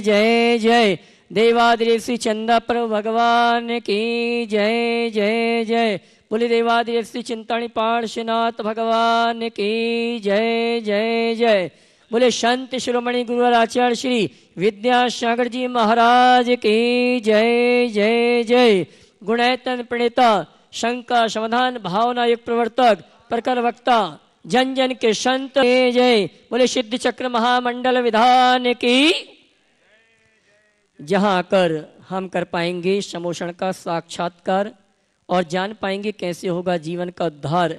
जय जय देवादिदेव श्री चंदा प्रभु भगवान की जय जय जय। बोले देवादिदेव श्री चिंताणी पार्श्वनाथ भगवान की जय जय जय। बोले संत शिरोमणि गुरुवर आचार्य श्री विद्यासागर जी महाराज की जय जय जय। गुणैतन प्रणेता, शंका, समाधान, भावना युग प्रवर्तक प्रकर वक्ता, जन जन के संत। जय। बोले सिद्ध चक्र महामंडल विधान की जहाँ आकर हम कर पाएँगे समोषण का साक्षात्कार और जान पाएँगे कैसे होगा जीवन का उद्धार।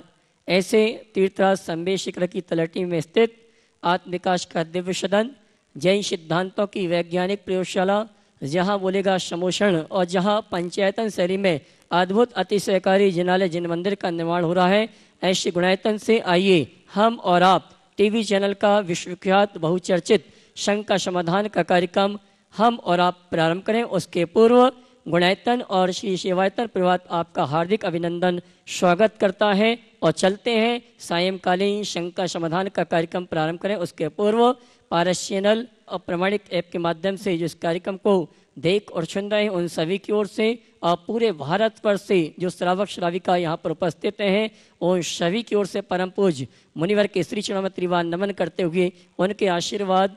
ऐसे तीर्थराज संबे शिखर की तलटी में स्थित आत्मविकास का दिव्य सदन, जैन सिद्धांतों की वैज्ञानिक प्रयोगशाला जहाँ बोलेगा समोषण और जहाँ पंचायतन शैली में अद्भुत अतिशयकारी जिनालय जिन मंदिर का निर्माण हो रहा है, ऐसे गुणायतन से आइए हम और आप टीवी चैनल का विश्वविख्यात बहुचर्चित शंका समाधान का कार्यक्रम हम और आप प्रारंभ करें। उसके पूर्व गुणायतन और श्री शिवायतन परिवार आपका हार्दिक अभिनंदन स्वागत करता है और चलते हैं सायंकालीन शंका समाधान का कार्यक्रम प्रारंभ करें। उसके पूर्व पारस चैनल और प्रमाणिक ऐप के माध्यम से जो इस कार्यक्रम को देख और सुन रहे हैं, उन सभी की ओर से और पूरे भारत पर से जो श्रावक श्राविका यहाँ पर उपस्थित हैं, उन सभी की ओर से परम पूज मुनिवर के श्री चरण त्रिवान नमन करते हुए उनके आशीर्वाद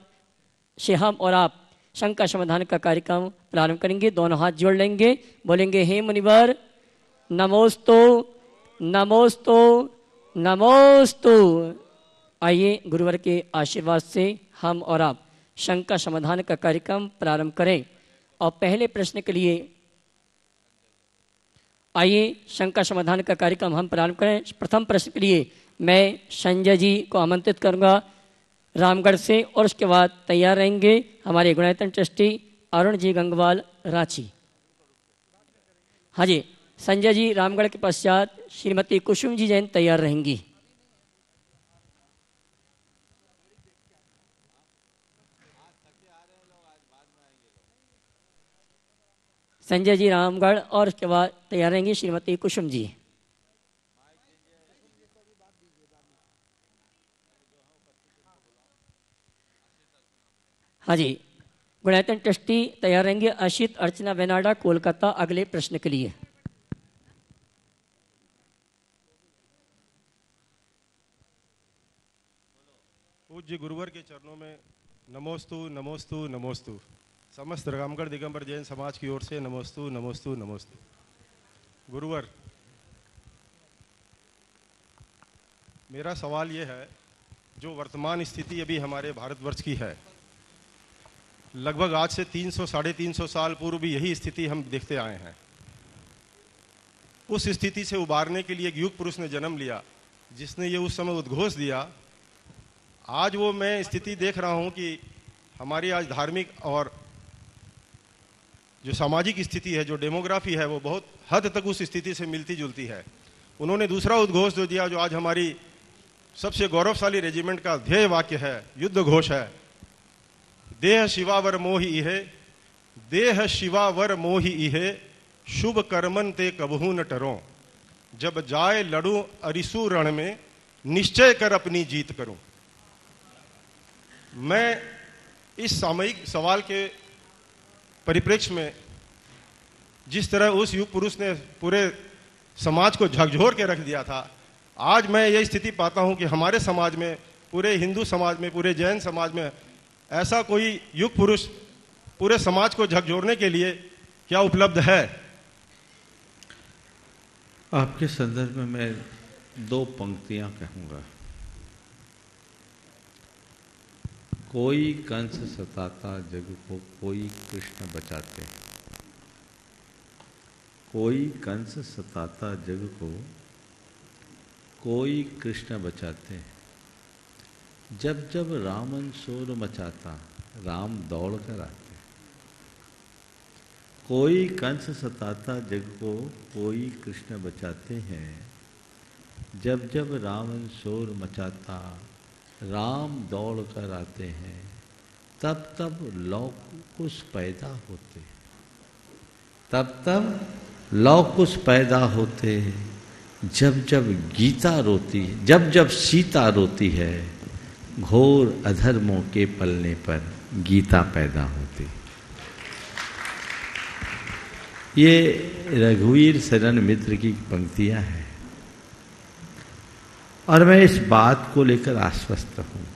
से हम और आप शंका समाधान का कार्यक्रम प्रारंभ करेंगे, दोनों हाथ जोड़ लेंगे, बोलेंगे, हे मुनिवर, नमोस्तो नमोस्तो, नमोस्तु। आइए गुरुवर के आशीर्वाद से हम और आप शंका समाधान का कार्यक्रम प्रारंभ करें। और पहले प्रश्न के लिए आइए, शंका समाधान का कार्यक्रम हम प्रारंभ करें। प्रथम प्रश्न के लिए मैं संजय जी को आमंत्रित करूँगा। रामगढ़ से और उसके बाद तैयार रहेंगे हमारे गुणायतन ट्रस्टी अरुण जी गंगवाल, रांची। हाँ जी, संजय जी, रामगढ़ के पश्चात श्रीमती कुसुम जी जैन तैयार रहेंगी। संजय जी रामगढ़ और उसके बाद तैयार रहेंगी श्रीमती कुसुम जी। हाँ जी गुणायतन ट्रस्टी तैयार रहेंगे अशित अर्चना बेनाडा, कोलकाता, अगले प्रश्न के लिए। पूज्य गुरुवर के चरणों में नमोस्तु नमोस्तु नमोस्तु। समस्त रामगढ़ दिगंबर जैन समाज की ओर से नमोस्तु नमोस्तु नमोस्तु। गुरुवर, मेरा सवाल ये है, जो वर्तमान स्थिति अभी हमारे भारतवर्ष की है, लगभग आज से 300 सौ, साढ़े तीन साल पूर्व भी यही स्थिति हम देखते आए हैं। उस स्थिति से उबारने के लिए एक युग पुरुष ने जन्म लिया, जिसने ये उस समय उद्घोष दिया। आज वो मैं स्थिति देख रहा हूँ कि हमारी आज धार्मिक और जो सामाजिक स्थिति है, जो डेमोग्राफी है, वो बहुत हद तक उस स्थिति से मिलती जुलती है। उन्होंने दूसरा उद्घोष जो दिया, जो आज हमारी सबसे गौरवशाली रेजिमेंट का ध्येय वाक्य है, युद्ध घोष है। देह शिवावर मोहि इहे, देह शिवावर मोहि इहे, शुभ कर्मन ते कबहू न टरो। जब जाए लड़ू अरिसु रण में, निश्चय कर अपनी जीत करूँ। मैं इस सामयिक सवाल के परिप्रेक्ष्य में जिस तरह उस युग पुरुष ने पूरे समाज को झकझोर के रख दिया था, आज मैं ये स्थिति पाता हूँ कि हमारे समाज में, पूरे हिंदू समाज में, पूरे जैन समाज में ऐसा कोई युग पुरुष पूरे समाज को झकझोरने के लिए क्या उपलब्ध है? आपके संदर्भ में मैं दो पंक्तियाँ कहूँगा। कोई कंस सताता जग को कोई कृष्ण बचाते। कोई कंस सताता जग को कोई कृष्ण बचाते। जब जब रामन शोर मचाता, राम दौड़ कर आते। कोई कंस सताता जग को कोई कृष्ण बचाते हैं। जब जब रावण शोर मचाता राम दौड़ कर आते हैं, तब तब लौ कुश पैदा होते तब तब लौकुश पैदा होते जब जब गीता रोती है, जब जब सीता रोती है, घोर अधर्मों के पलने पर गीता पैदा होती ये रघुवीर शरण मित्र की पंक्तियाँ हैं। और मैं इस बात को लेकर आश्वस्त हूँ।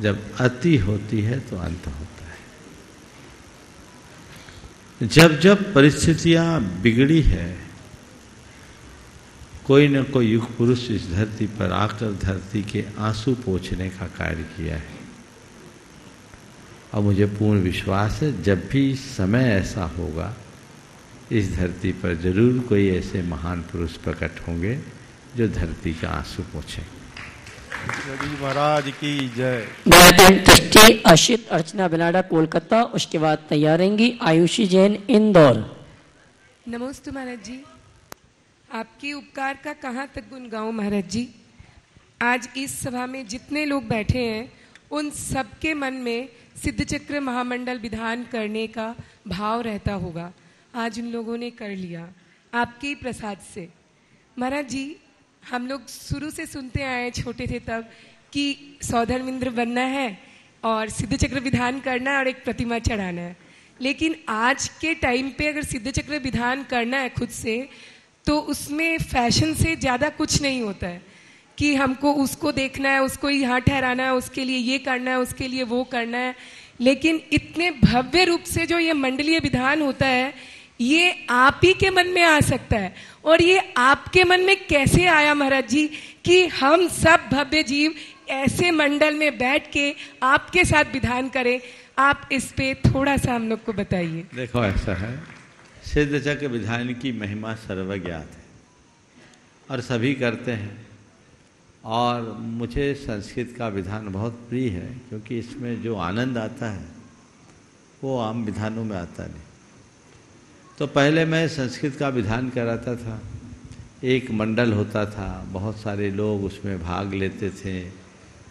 जब अति होती है तो अंत होता है। जब जब परिस्थितियाँ बिगड़ी है, कोई न कोई युग पुरुष इस धरती पर आकर धरती के आँसू पोछने का कार्य किया है। और मुझे पूर्ण विश्वास है, जब भी समय ऐसा होगा, इस धरती पर ज़रूर कोई ऐसे महान पुरुष प्रकट होंगे जो धरती का आँसू पोछे। महाराज की जय। ट्रस्टी अशित अर्चना बिनाडा कोलकाता उसके बाद तैयार रहेंगी आयुषी जैन इंदौर। नमस्ते महाराज जी। आपके उपकार का कहाँ तक गुण गाऊं महाराज जी? आज इस सभा में जितने लोग बैठे हैं उन सबके मन में सिद्ध चक्र महामंडल विधान करने का भाव रहता होगा। आज उन लोगों ने कर लिया आपके प्रसाद से। महाराज जी हम लोग शुरू से सुनते आए छोटे थे तब कि सौधर्मिंद्र बनना है और सिद्ध चक्र विधान करना है और एक प्रतिमा चढ़ाना है। लेकिन आज के टाइम पे अगर सिद्ध चक्र विधान करना है खुद से तो उसमें फ़ैशन से ज़्यादा कुछ नहीं होता है कि हमको उसको देखना है, उसको यहाँ ठहराना है, उसके लिए ये करना है, उसके लिए वो करना है। लेकिन इतने भव्य रूप से जो ये मंडलीय विधान होता है ये आप ही के मन में आ सकता है। और ये आपके मन में कैसे आया महाराज जी कि हम सब भव्य जीव ऐसे मंडल में बैठ के आपके साथ विधान करें? आप इस पे थोड़ा सा हम लोग को बताइए। देखो, ऐसा है। सिद्ध चक्र विधान की महिमा सर्वज्ञात है और सभी करते हैं। और मुझे संस्कृत का विधान बहुत प्रिय है, क्योंकि इसमें जो आनंद आता है, वो आम विधानों में आता नहीं। तो पहले मैं संस्कृत का विधान कराता था। एक मंडल होता था, बहुत सारे लोग उसमें भाग लेते थे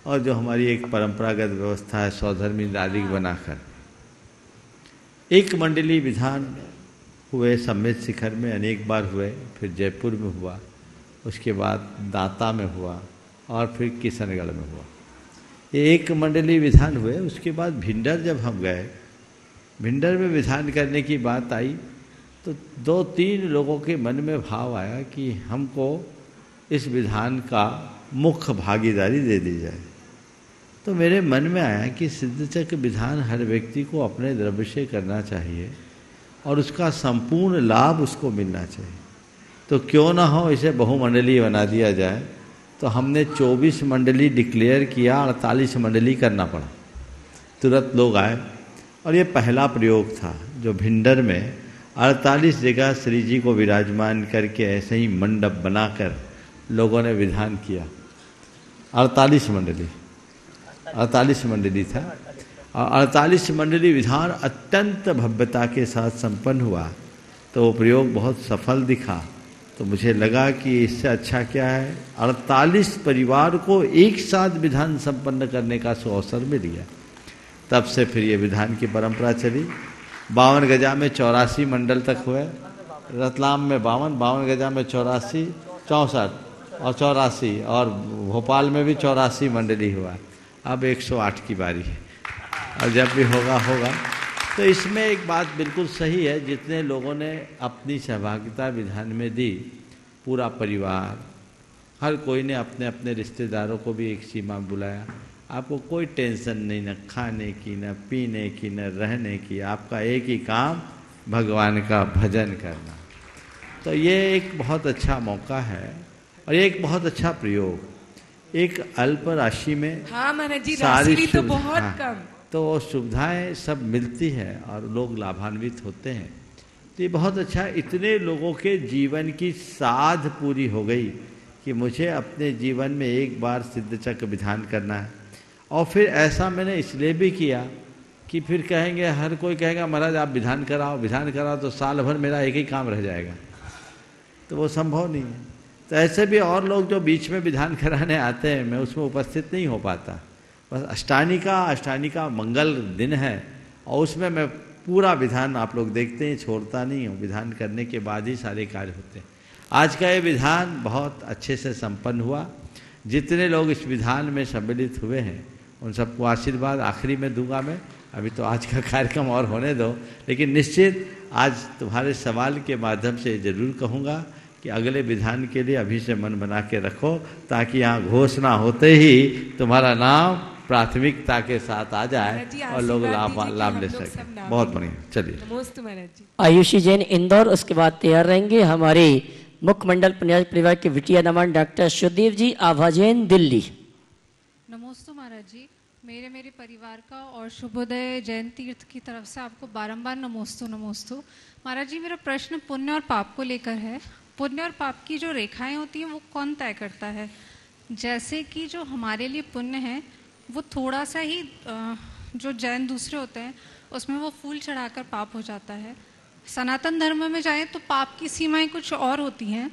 और जो हमारी एक परंपरागत व्यवस्था है सौधर्मी दादी बनाकर। एक मंडली विधान हुए, सम्मित शिखर में अनेक बार हुए, फिर जयपुर में हुआ, उसके बाद दाता में हुआ और फिर किशनगढ़ में हुआ। एक मंडली विधान हुए, उसके बाद भिंडर जब हम गए, भिंडर में विधान करने की बात आई तो दो तीन लोगों के मन में भाव आया कि हमको इस विधान का मुख्य भागीदारी दे दी जाए। तो मेरे मन में आया कि सिद्धचक्र विधान हर व्यक्ति को अपने द्रव्य से करना चाहिए और उसका संपूर्ण लाभ उसको मिलना चाहिए। तो क्यों ना हो इसे बहुमंडली बना दिया जाए। तो हमने 24 मंडली डिक्लेयर किया 48 मंडली करना पड़ा। तुरंत लोग आए और ये पहला प्रयोग था जो भिंडर में अड़तालीस जगह श्री जी को विराजमान करके ऐसे ही मंडप बनाकर लोगों ने विधान किया। अड़तालीस मंडली। अड़तालीस मंडली था। और अड़तालीस मंडली विधान अत्यंत भव्यता के साथ संपन्न हुआ। तो वो प्रयोग बहुत सफल दिखा। तो मुझे लगा कि इससे अच्छा क्या है? अड़तालीस परिवार को एक साथ विधान संपन्न करने का अवसर मिल गया। तब से फिर ये विधान की परंपरा चली। बावन गजा में चौरासी मंडल तक हुए। रतलाम में बावन बावन गजा में चौरासी, चौंसठ और चौरासी और भोपाल में भी चौरासी मंडली हुआ। अब 108 की बारी है। और जब भी होगा होगा। तो इसमें एक बात बिल्कुल सही है, जितने लोगों ने अपनी सहभागिता विधान में दी, पूरा परिवार, हर कोई ने अपने अपने रिश्तेदारों को भी एक सीमा बुलाया। आपको कोई टेंशन नहीं न खाने की न पीने की न रहने की। आपका एक ही काम भगवान का भजन करना। तो ये एक बहुत अच्छा मौका है और ये एक बहुत अच्छा प्रयोग। एक अल्प राशि में हाँ महाराज जी सारी तो बहुत हाँ, कम। तो सुविधाएँ सब मिलती है और लोग लाभान्वित होते हैं। तो ये बहुत अच्छा इतने लोगों के जीवन की साध पूरी हो गई कि मुझे अपने जीवन में एक बार सिद्ध चक्र विधान करना है। और फिर ऐसा मैंने इसलिए भी किया कि फिर कहेंगे, हर कोई कहेगा, महाराज, आप विधान कराओ विधान कराओ तो साल भर मेरा एक ही काम रह जाएगा। तो वो संभव नहीं है। तो ऐसे भी और लोग जो बीच में विधान कराने आते हैं, मैं उसमें उपस्थित नहीं हो पाता। बस अष्टानी का अष्टानी का मंगल दिन है और उसमें मैं पूरा विधान आप लोग देखते हैं, छोड़ता नहीं हूँ। विधान करने के बाद ही सारे कार्य होते हैं। आज का ये विधान बहुत अच्छे से संपन्न हुआ। जितने लोग इस विधान में सम्मिलित हुए हैं उन सबको आशीर्वाद आखिरी में दूँगा मैं। अभी तो आज का कार्यक्रम और होने दो। लेकिन निश्चित आज तुम्हारे सवाल के माध्यम से ज़रूर कहूँगा कि अगले विधान के लिए अभी से मन बना के रखो ताकि यहाँ घोषणा होते ही तुम्हारा नाम प्राथमिकता के साथ आ जाए और लोग लाभ लाभ ले सकें। बहुत बढ़िया। चलिए। नमोस्तु महाराज जी। आयुषी जैन इंदौर उसके बाद तैयार रहेंगे हमारे मुख्यमंडल पुण्याज परिवार के विटिया नमन डॉक्टर सुदेव जी आभा जैन दिल्ली। नमोस्तु महाराज जी। मेरे मेरे परिवार का और शुभोदय जैन तीर्थ की तरफ़ से आपको बारंबार नमोस्तु नमोस्तु। महाराज जी, मेरा प्रश्न पुण्य और पाप को लेकर है। पुण्य और पाप की जो रेखाएँ होती हैं, वो कौन तय करता है? जैसे कि जो हमारे लिए पुण्य है, वो थोड़ा सा ही जो जैन दूसरे होते हैं, उसमें वो फूल चढ़ाकर पाप हो जाता है। सनातन धर्म में जाएँ तो पाप की सीमाएँ कुछ और होती हैं।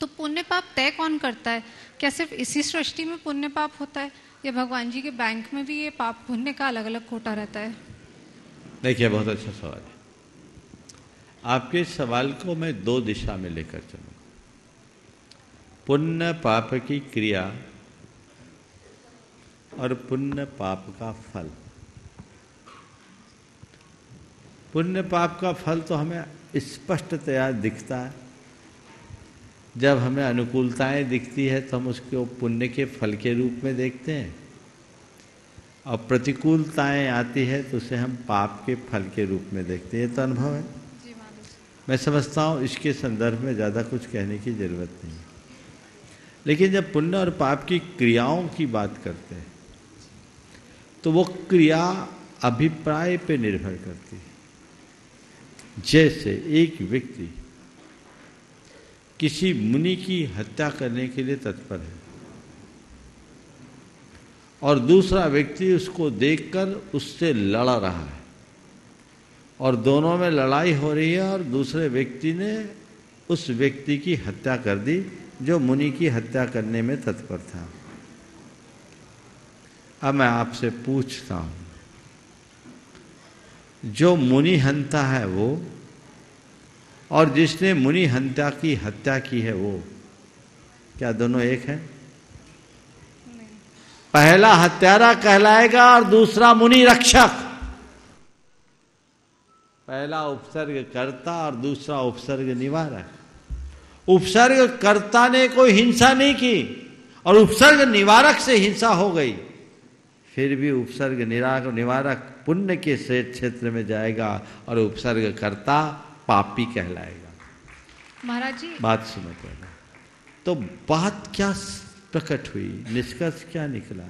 तो पुण्य पाप तय कौन करता है? क्या सिर्फ़ इसी सृष्टि में पुण्य पाप होता है? या भगवान जी के बैंक में भी ये पाप पुण्य का अलग अलग कोटा रहता है? देखिए, बहुत अच्छा सवाल है। आपके सवाल को मैं दो दिशा में लेकर चलूँगा पुण्य पाप की क्रिया और पुण्य पाप का फल। पुण्य पाप का फल तो हमें स्पष्टतया दिखता है। जब हमें अनुकूलताएँ दिखती है तो हम उसको पुण्य के फल के रूप में देखते हैं। और प्रतिकूलताएँ आती है तो उसे हम पाप के फल के रूप में देखते हैं। ये तो अनुभव है? मैं समझता हूँ इसके संदर्भ में ज़्यादा कुछ कहने की ज़रूरत नहीं। है लेकिन जब पुण्य और पाप की क्रियाओं की बात करते हैं तो वो क्रिया अभिप्राय पे निर्भर करती है। जैसे एक व्यक्ति किसी मुनि की हत्या करने के लिए तत्पर है। और दूसरा व्यक्ति उसको देखकर उससे लड़ रहा है। और दोनों में लड़ाई हो रही है और दूसरे व्यक्ति ने उस व्यक्ति की हत्या कर दी, जो मुनि की हत्या करने में तत्पर था। अब मैं आपसे पूछता हूँ, जो मुनि हंता है वो और जिसने मुनि हंता की हत्या की है वो, क्या दोनों एक है? पहला हत्यारा कहलाएगा और दूसरा मुनि रक्षक। पहला उपसर्ग कर्ता और दूसरा उपसर्ग निवारक। उपसर्ग कर्ता ने कोई हिंसा नहीं की और उपसर्ग निवारक से हिंसा हो गई। फिर भी उपसर्ग निराक निवारक पुण्य के क्षेत्र में जाएगा और उपसर्ग कर्ता पापी कहलाएगा। महाराज जी। बात सुनो पहले। तो बात क्या प्रकट हुई निष्कर्ष क्या निकला?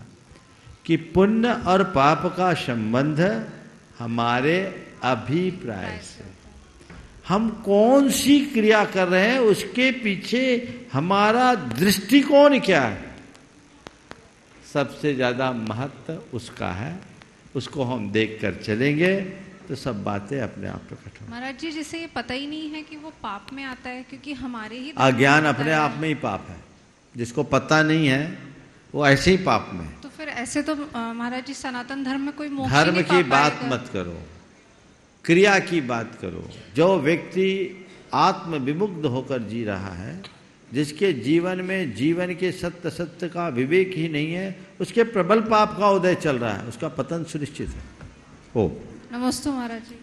कि पुण्य और पाप का संबंध हमारे अभिप्राय से। हम कौन सी क्रिया कर रहे हैं उसके पीछे हमारा दृष्टिकोण क्या है? सबसे ज़्यादा महत्व उसका है उसको हम देख कर चलेंगे। तो सब बातें अपने आप प्रकट होंगी महाराज जी जिसे ये पता ही नहीं है कि वो पाप में आता है क्योंकि हमारे ही अज्ञान अपने आप में ही पाप है। जिसको पता नहीं है वो ऐसे ही पाप में है। तो फिर ऐसे तो महाराज जी सनातन धर्म में कोई मोक्ष धर्म की बात मत करो क्रिया की बात करो। जो व्यक्ति आत्म विमुग्ध होकर जी रहा है जिसके जीवन में जीवन के सत्य सत्य का विवेक ही नहीं है उसके प्रबल पाप का उदय चल रहा है उसका पतन सुनिश्चित है। हो। नमस्ते महाराज जी।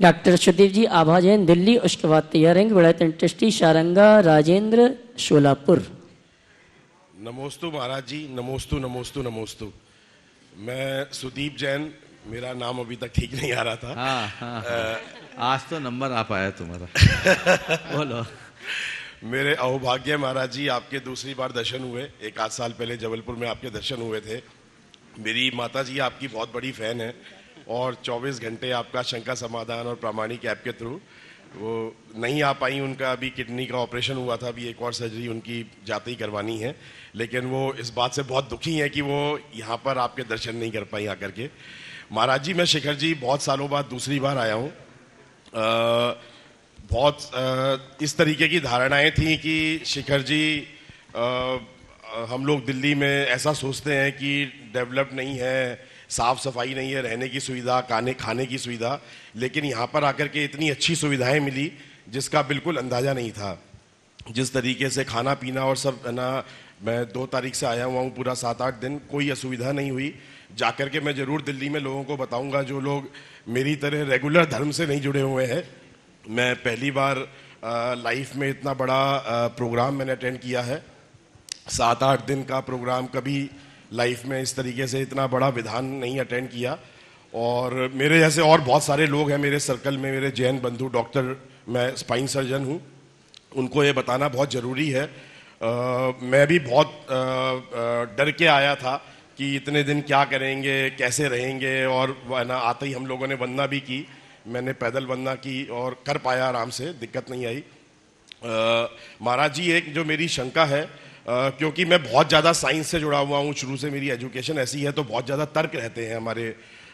डॉक्टर सुदेव जी आभा जैन दिल्ली उसके बाद तैयार ट्रस्टी शारंगा राजेंद्र शोलापुर। नमोस्तु महाराज जी नमोस्तु नमोस्तु नमोस्तु। मैं सुदीप जैन मेरा नाम अभी तक ठीक नहीं आ रहा था। हाँ हाँ, हाँ। आज तो नंबर आ पाया तुम्हारा। बोलो। मेरे अहोभाग्य महाराज जी आपके दूसरी बार दर्शन हुए। एक आध साल पहले जबलपुर में आपके दर्शन हुए थे। मेरी माता जी आपकी बहुत बड़ी फ़ैन है। और 24 घंटे आपका शंका समाधान और प्रामाणिक ऐप के थ्रू वो नहीं आ पाई उनका अभी किडनी का ऑपरेशन हुआ था अभी एक और सर्जरी उनकी जाते ही करवानी है। लेकिन वो इस बात से बहुत दुखी हैं कि वो यहाँ पर आपके दर्शन नहीं कर पाई आकर के। महाराज जी मैं शिखर जी बहुत सालों बाद दूसरी बार आया हूँ। बहुत अ, इस तरीके की धारणाएँ थी कि शिखर जी अ, हम लोग दिल्ली में ऐसा सोचते हैं कि डेवलप नहीं है साफ़ सफ़ाई नहीं है, रहने की सुविधा, खाने खाने की सुविधा, लेकिन यहाँ पर आकर के इतनी अच्छी सुविधाएँ मिली जिसका बिल्कुल अंदाज़ा नहीं था। जिस तरीके से खाना, पीना और सब, है ना, मैं दो तारीख से आया हुआ हूँ पूरा सात आठ दिन, कोई असुविधा नहीं हुई। जाकर के मैं ज़रूर दिल्ली में लोगों को बताऊँगा जो लोग मेरी तरह रेगुलर धर्म से नहीं जुड़े हुए हैं। मैं पहली बार लाइफ में इतना बड़ा प्रोग्राम मैंने अटेंड किया है। सात आठ दिन का प्रोग्राम कभी लाइफ में इस तरीके से इतना बड़ा विधान नहीं अटेंड किया। और मेरे जैसे और बहुत सारे लोग हैं मेरे सर्कल में मेरे जैन बंधु डॉक्टर मैं स्पाइन सर्जन हूँ। उनको ये बताना बहुत ज़रूरी है। आ, मैं भी बहुत आ, आ, डर के आया था कि इतने दिन क्या करेंगे कैसे रहेंगे और ना आते ही हम लोगों ने वंदना भी की। मैंने पैदल वंदना की और कर पाया आराम से दिक्कत नहीं आई। महाराज जी एक जो मेरी शंका है क्योंकि मैं बहुत ज़्यादा साइंस से जुड़ा हुआ हूँ। शुरू से मेरी एजुकेशन ऐसी है तो बहुत ज़्यादा तर्क रहते हैं हमारे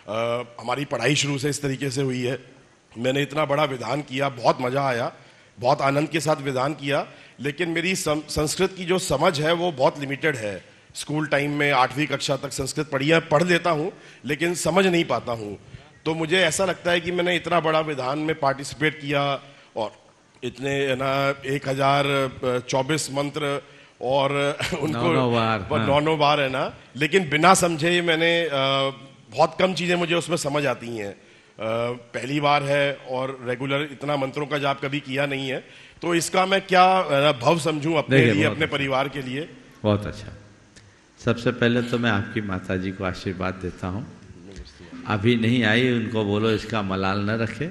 आ, हमारी पढ़ाई शुरू से इस तरीके से हुई है। मैंने इतना बड़ा विधान किया बहुत मज़ा आया बहुत आनंद के साथ विधान किया लेकिन मेरी संस्कृत की जो समझ है वो बहुत लिमिटेड है। स्कूल टाइम में आठवीं कक्षा तक संस्कृत पढ़ी पढ़ लेता हूँ लेकिन समझ नहीं पाता हूँ। तो मुझे ऐसा लगता है कि मैंने इतना बड़ा विधान में पार्टिसिपेट किया और इतने ना एक हज़ार चौबीस मंत्र और उनको नौ बार हाँ। नौ नौ बार है ना। लेकिन बिना समझे ही मैंने बहुत कम चीज़ें मुझे उसमें समझ आती हैं। पहली बार है और रेगुलर इतना मंत्रों का जाप कभी किया नहीं है। तो इसका मैं क्या भव समझूं अपने लिए अपने परिवार के लिए? बहुत अच्छा। सबसे पहले तो मैं आपकी माता जी को आशीर्वाद देता हूँ। अभी नहीं आई उनको बोलो इसका मलाल न रखे।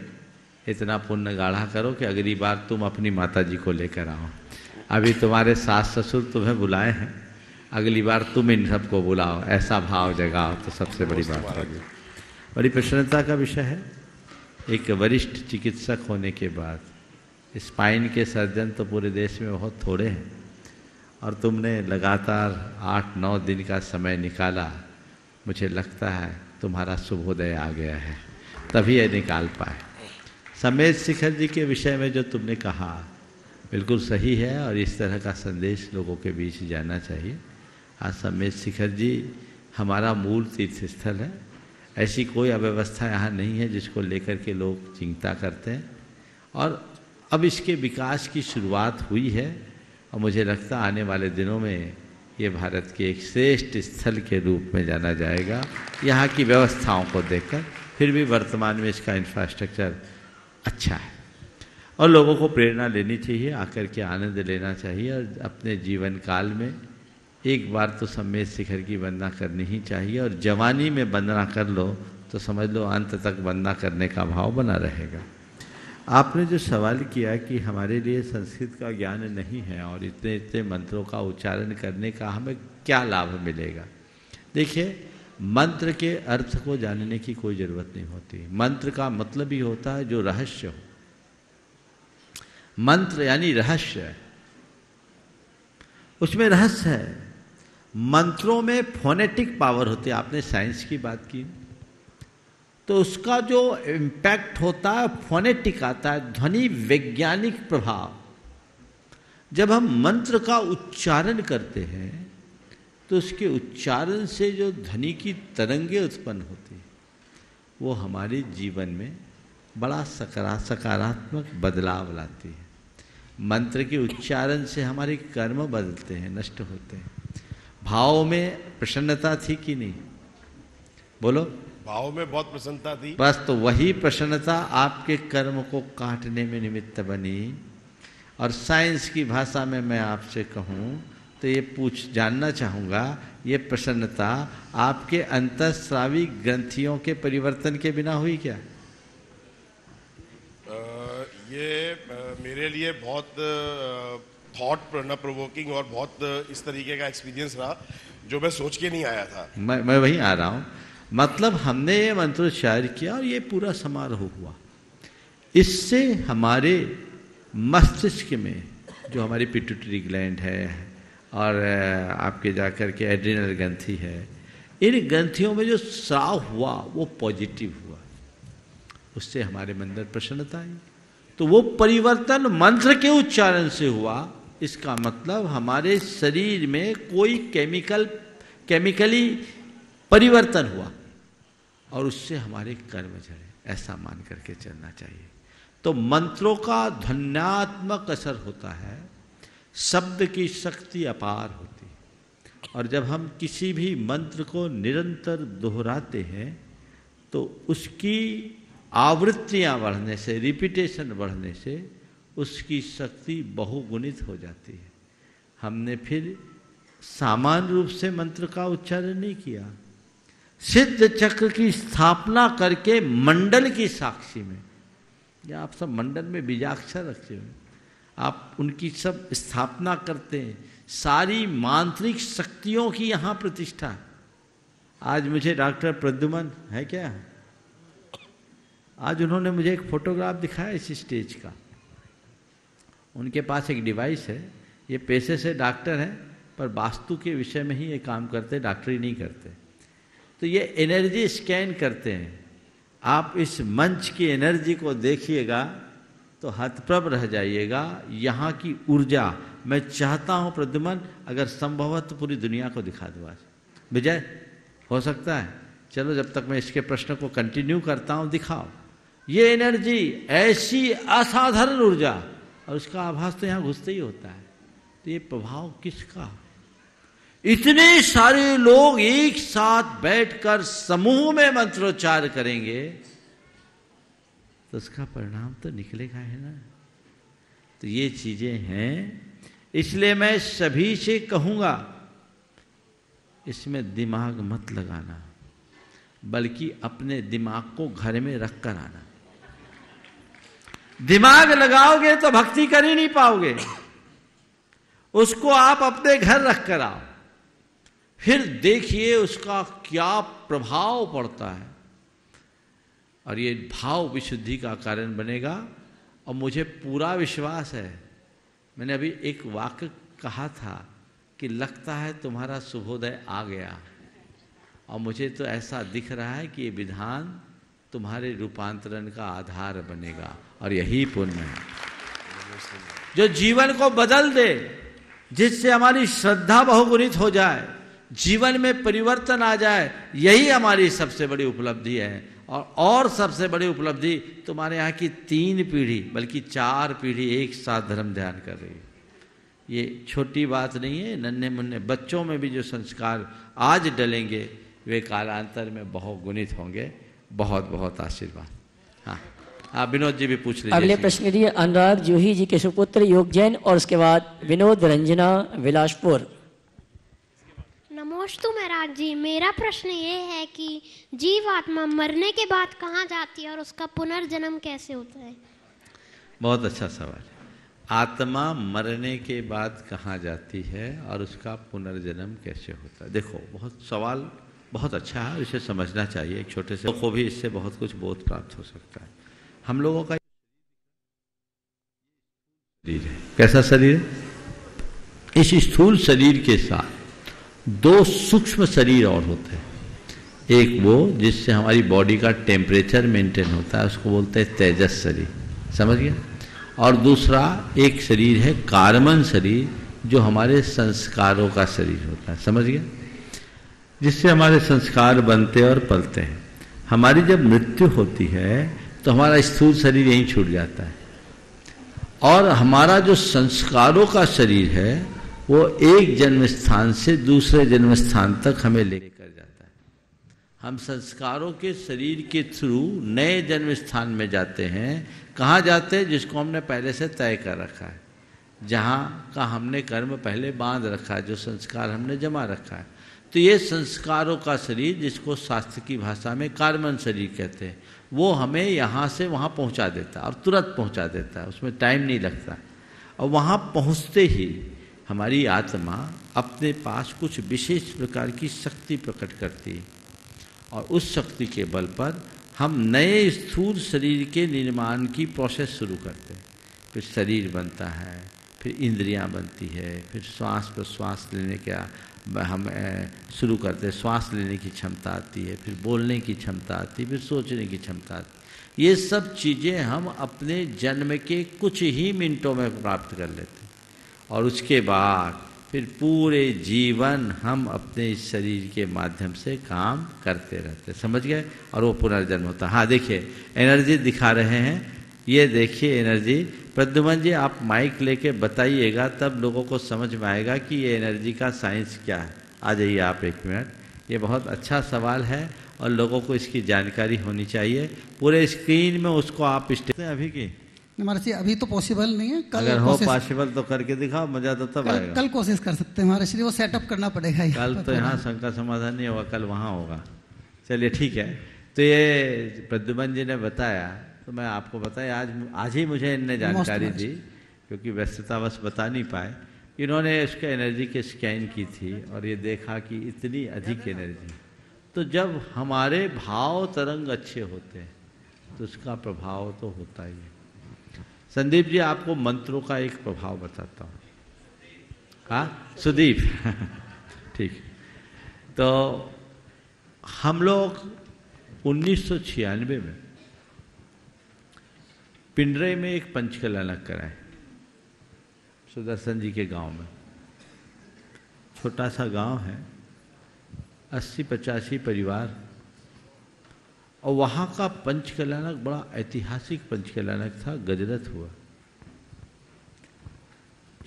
इतना पुण्य गाढ़ा करो कि अगली बार तुम अपनी माता जी को लेकर आओ। अभी तुम्हारे सास ससुर तुम्हें बुलाए हैं। अगली बार तुम इन सबको बुलाओ। ऐसा भाव जगाओ तो सबसे बड़ी बात होगी। बड़ी प्रसन्नता का विषय है। एक वरिष्ठ चिकित्सक होने के बाद स्पाइन के सर्जन तो पूरे देश में बहुत थोड़े हैं और तुमने लगातार आठ नौ दिन का समय निकाला। मुझे लगता है तुम्हारा शुभोदय आ गया है। तभी ये निकाल पाए। समेत शिखर जी के विषय में जो तुमने कहा बिल्कुल सही है और इस तरह का संदेश लोगों के बीच जाना चाहिए। आज समेत शिखर जी, हमारा मूल तीर्थ स्थल है। ऐसी कोई अव्यवस्था यहाँ नहीं है जिसको लेकर के लोग चिंता करते हैं। और अब इसके विकास की शुरुआत हुई है और मुझे लगता आने वाले दिनों में ये भारत के एक श्रेष्ठ स्थल के रूप में जाना जाएगा। यहाँ की व्यवस्थाओं को देखकर फिर भी वर्तमान में इसका इंफ्रास्ट्रक्चर अच्छा है। और लोगों को प्रेरणा लेनी चाहिए, आकर के आनंद लेना चाहिए, और अपने जीवन काल में एक बार तो सम्मेद शिखर की वंदना करनी ही चाहिए, और जवानी में वंदना कर लो तो समझ लो अंत तक वंदना करने का भाव बना रहेगा। आपने जो सवाल किया कि हमारे लिए संस्कृत का ज्ञान नहीं है, और इतने इतने मंत्रों का उच्चारण करने का हमें क्या लाभ मिलेगा? देखिए, मंत्र के अर्थ को जानने की कोई ज़रूरत नहीं होती। मंत्र का मतलब ही होता है जो रहस्य हो। मंत्र यानी रहस्य उसमें रहस्य है। मंत्रों में फोनेटिक पावर होती है। आपने साइंस की बात की। तो उसका जो इम्पैक्ट होता है फोनेटिक आता है, ध्वनि वैज्ञानिक प्रभाव। जब हम मंत्र का उच्चारण करते हैं तो उसके उच्चारण से जो ध्वनि की तरंगे उत्पन्न होती वो हमारे जीवन में बड़ा सकारा सकारात्मक बदलाव लाती है। मंत्र के उच्चारण से हमारे कर्म बदलते हैं नष्ट होते हैं। भाव में प्रसन्नता थी कि नहीं? बोलो। भाव में बहुत प्रसन्नता थी। बस तो वही प्रसन्नता आपके कर्म को काटने में निमित्त बनी। और साइंस की भाषा में मैं आपसे कहूँ तो ये पूछ जानना चाहूँगा ये प्रसन्नता आपके अंतस्रावी ग्रंथियों के परिवर्तन के बिना हुई क्या? ये मेरे लिए बहुत थॉट प्रोवोकिंग और बहुत इस तरीके का एक्सपीरियंस रहा, जो मैं सोच के नहीं आया था। मैं मैं वहीं आ रहा हूँ। मतलब हमने ये मंत्रोच्चार किया और ये पूरा समारोह हुआ। इससे हमारे मस्तिष्क में जो हमारी पिट्यूटरी ग्लैंड है और आपके जाकर के एड्रिनल ग्रंथि है, इन ग्रंथियों में जो स्राव हुआ, वो पॉजिटिव हुआ। उससे हमारे मंदिर प्रसन्नता आई। तो वो परिवर्तन मंत्र के उच्चारण से हुआ। इसका मतलब हमारे शरीर में कोई केमिकल, केमिकली परिवर्तन हुआ और उससे हमारे कर्म झड़े। ऐसा मान करके चलना चाहिए। तो मंत्रों का ध्वन्यात्मक असर होता है। शब्द की शक्ति अपार होती है। और जब हम किसी भी मंत्र को निरंतर दोहराते हैं तो उसकी आवृत्तियाँ बढ़ने से रिपीटेशन बढ़ने से उसकी शक्ति बहुगुणित हो जाती है। हमने फिर सामान्य रूप से मंत्र का उच्चारण नहीं किया। सिद्ध चक्र की स्थापना करके मंडल की साक्षी में, या आप सब मंडल में बीजाक्षर रखे हुए आप उनकी सब स्थापना करते हैं। सारी मांत्रिक शक्तियों की यहाँ प्रतिष्ठा। आज मुझे डॉक्टर प्रद्युमन, है क्या? आज उन्होंने मुझे एक फोटोग्राफ दिखाया इस स्टेज का। उनके पास एक डिवाइस है, ये पेशे से डॉक्टर हैं, पर वास्तु के विषय में ही ये काम करते डॉक्टरी नहीं करते। तो ये एनर्जी स्कैन करते हैं। आप इस मंच की एनर्जी को देखिएगा तो हतप्रभ रह जाइएगा, यहाँ की ऊर्जा। मैं चाहता हूँ प्रद्युमन, अगर संभवत तो पूरी दुनिया को दिखा दो आज। विजय, हो सकता है। चलो, जब तक मैं इसके प्रश्न को कंटिन्यू करता हूँ, दिखाओ। ये एनर्जी ऐसी असाधारण ऊर्जा और उसका आभास तो यहाँ घुसते ही होता है। तो ये प्रभाव किसका? इतने सारे लोग एक साथ बैठकर समूह में मंत्रोच्चार करेंगे तो उसका परिणाम तो निकलेगा है ना। तो ये चीज़ें हैं, इसलिए मैं सभी से कहूँगा, इसमें दिमाग मत लगाना, बल्कि अपने दिमाग को घर में रख कर आना। दिमाग लगाओगे तो भक्ति कर ही नहीं पाओगे। उसको आप अपने घर रख कर आओ। फिर देखिए उसका क्या प्रभाव पड़ता है। और ये भाव विशुद्धि का कारण बनेगा। और मुझे पूरा विश्वास है। मैंने अभी एक वाक्य कहा था कि लगता है तुम्हारा शुभोदय आ गया। और मुझे तो ऐसा दिख रहा है कि ये विधान तुम्हारे रूपांतरण का आधार बनेगा। और यही पुण्य है। जो जीवन को बदल दे, जिससे हमारी श्रद्धा बहुगुणित हो जाए, जीवन में परिवर्तन आ जाए, यही हमारी सबसे बड़ी उपलब्धि है। और और सबसे बड़ी उपलब्धि तुम्हारे यहाँ की तीन पीढ़ी, बल्कि चार पीढ़ी एक साथ धर्म ध्यान कर रही है। ये छोटी बात नहीं है, नन्हे मुन्ने बच्चों में भी जो संस्कार आज डलेंगे, वे कालांतर में बहुत गुणित होंगे। बहुत बहुत आशीर्वाद। हाँ। हाँ विनोद जी भी पूछ लीजिए अगले प्रश्न के लिए अनुराग जूही जी के सुपुत्र योग जैन और उसके बाद विनोद रंजना विलासपुर। नमोस्तु महाराज जी मेरा प्रश्न ये है कि जीव आत्मा मरने के बाद कहाँ जाती है और उसका पुनर्जन्म कैसे होता है? बहुत अच्छा सवाल है। आत्मा मरने के बाद कहाँ जाती है और उसका पुनर्जन्म कैसे होता है? देखो बहुत सवाल बहुत अच्छा है इसे समझना चाहिए। एक छोटे से को भी इससे बहुत कुछ बोध प्राप्त हो सकता है। हम लोगों का शरीर है। कैसा शरीर है? इस स्थूल शरीर के साथ दो सूक्ष्म शरीर और होते हैं। एक वो जिससे हमारी बॉडी का टेम्परेचर मेंटेन होता है, उसको बोलते हैं तेजस शरीर। समझ गया? और दूसरा एक शरीर है कार्बन शरीर, जो हमारे संस्कारों का शरीर होता है। समझ गया? जिससे हमारे संस्कार बनते और पलते हैं। हमारी जब मृत्यु होती है तो हमारा स्थूल शरीर यहीं छूट जाता है। और हमारा जो संस्कारों का शरीर है, वो एक जन्म स्थान से दूसरे जन्म स्थान तक हमें लेकर जाता है। हम संस्कारों के शरीर के थ्रू नए जन्म स्थान में जाते हैं। कहाँ जाते हैं? जिसको हमने पहले से तय कर रखा है। जहाँ का हमने कर्म पहले बाँध रखा है, जो संस्कार हमने जमा रखा है। तो ये संस्कारों का शरीर, जिसको शास्त्र की भाषा में कार्बन शरीर कहते हैं। वो हमें यहाँ से वहाँ पहुँचा देता है और तुरंत पहुँचा देता है, उसमें टाइम नहीं लगता। और वहाँ पहुँचते ही हमारी आत्मा अपने पास कुछ विशेष प्रकार की शक्ति प्रकट करती है। और उस शक्ति के बल पर हम नए स्थूल शरीर के निर्माण की प्रोसेस शुरू करते हैं। फिर शरीर बनता है, फिर इंद्रियाँ बनती है, फिर श्वास पर श्वास लेने का हम शुरू करते हैं। श्वास लेने की क्षमता आती है, फिर बोलने की क्षमता आती है, फिर सोचने की क्षमता आती है। ये सब चीज़ें हम अपने जन्म के कुछ ही मिनटों में प्राप्त कर लेते हैं। और उसके बाद फिर पूरे जीवन हम अपने इस शरीर के माध्यम से काम करते रहते समझ गए? और वो पुनर्जन्म होता है। हाँ देखिए, एनर्जी दिखा रहे हैं ये देखिए एनर्जी प्रद्युमन जी आप माइक लेके बताइएगा तब लोगों को समझ में आएगा कि ये एनर्जी का साइंस क्या है। आ जाइए आप एक मिनट। ये बहुत अच्छा सवाल है और लोगों को इसकी जानकारी होनी चाहिए। पूरे स्क्रीन में उसको आप अभी की। महाराज जी अभी तो पॉसिबल नहीं है। कल अगर हो पॉसिबल तो करके दिखाओ मज़ा तो तब कल, आएगा। कल कोशिश कर सकते हैं महाराज श्री वो सेटअप करना पड़ेगा कल तो यहाँ शंका समाधान नहीं होगा कल वहाँ होगा। चलिए ठीक है। तो ये प्रद्युमन जी ने बताया तो मैं आपको बताया आज आज ही मुझे इनने जानकारी दी क्योंकि व्यस्ततावश बता नहीं पाए। इन्होंने उसके एनर्जी के स्कैन की थी और ये देखा कि इतनी अधिक एनर्जी तो जब हमारे भाव तरंग अच्छे होते हैं तो उसका प्रभाव तो होता ही है। संदीप जी आपको मंत्रों का एक प्रभाव बताता हूँ। हाँ? सुदीप। ठीक। तो हम लोग उन्नीस सौ छियानवे में पिंडरे में एक पंचकलानक कराए सुदर्शन जी के गाँव में। छोटा सा गाँव है, अस्सी पचासी परिवार। और वहाँ का पंचकलानक बड़ा ऐतिहासिक पंचकलानक था गजरत हुआ।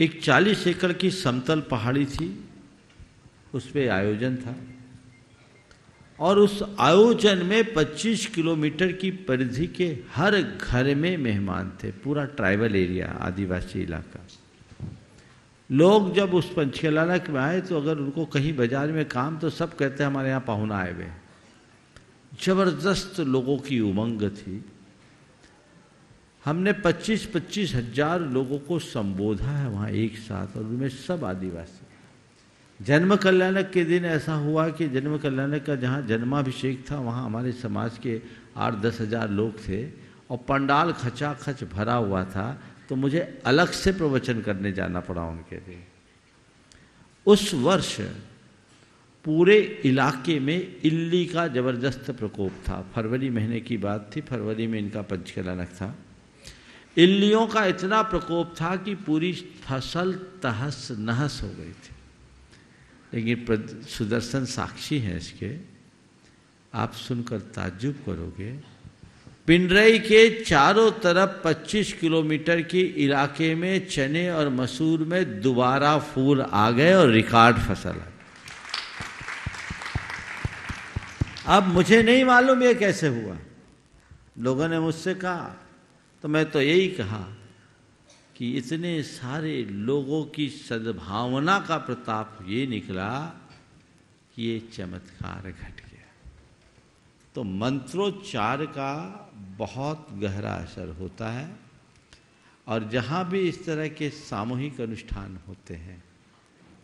एक चालीस एकड़ की समतल पहाड़ी थी, उस पर आयोजन था। और उस आयोजन में 25 किलोमीटर की परिधि के हर घर में मेहमान थे, पूरा ट्राइबल एरिया, आदिवासी इलाका। लोग जब उस पंचकलानक में आए तो अगर उनको कहीं बाज़ार में काम तो सब कहते हैं, हमारे यहाँ पाहुना आए हुए ज़बरदस्त लोगों की उमंग थी। हमने 25-25 हज़ार लोगों को संबोधा है वहाँ एक साथ, और उनमें सब आदिवासी। जन्म कल्याणक के दिन ऐसा हुआ कि जन्म कल्याणक का जहाँ जन्माभिषेक था, वहाँ हमारे समाज के आठ दस हज़ार लोग थे और पंडाल खचाखच भरा हुआ था तो मुझे अलग से प्रवचन करने जाना पड़ा उनके लिए। उस वर्ष पूरे इलाके में इल्ली का ज़बरदस्त प्रकोप था। फरवरी महीने की बात थी, फरवरी में इनका पंचकलानक था। इल्लियों का इतना प्रकोप था कि पूरी फ़सल तहस नहस हो गई थी। लेकिन सुदर्शन साक्षी हैं इसके। आप सुनकर ताज्जुब करोगे। पिंडरई के चारों तरफ़ 25 किलोमीटर के इलाके में चने और मसूर में दोबारा फूल आ गए और रिकॉर्ड फ़सल है अब मुझे नहीं मालूम ये कैसे हुआ। लोगों ने मुझसे कहा तो मैं तो यही कहा कि इतने सारे लोगों की सद्भावना का प्रताप ये निकला कि ये चमत्कार घट गया। तो मंत्रोच्चार का बहुत गहरा असर होता है और जहाँ भी इस तरह के सामूहिक अनुष्ठान होते हैं,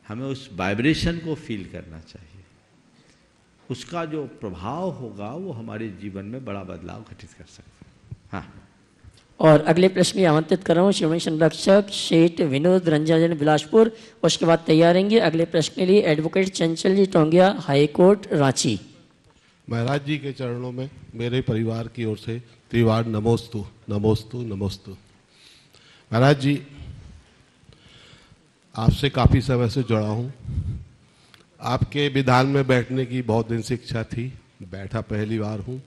हमें उस वाइब्रेशन को फील करना चाहिए। उसका जो प्रभाव होगा, वो हमारे जीवन में बड़ा बदलाव घटित कर सकता है। हाँ। और अगले प्रश्न में आमंत्रित कर रहा हूँ श्रीमणी संरक्षक शेठ विनोद रंजन बिलासपुर। उसके बाद तैयार रहेंगे अगले प्रश्न के लिए advocate Chanchal ji Tongia high court Ranchi. महाराज जी के चरणों में मेरे परिवार की ओर से त्रिवार नमोस्तु नमोस्तु नमोस्तु। महाराज जी, आपसे काफ़ी समय से जुड़ा हूँ। आपके विधान में बैठने की बहुत दिन से इच्छा थी, बैठा पहली बार हूँ।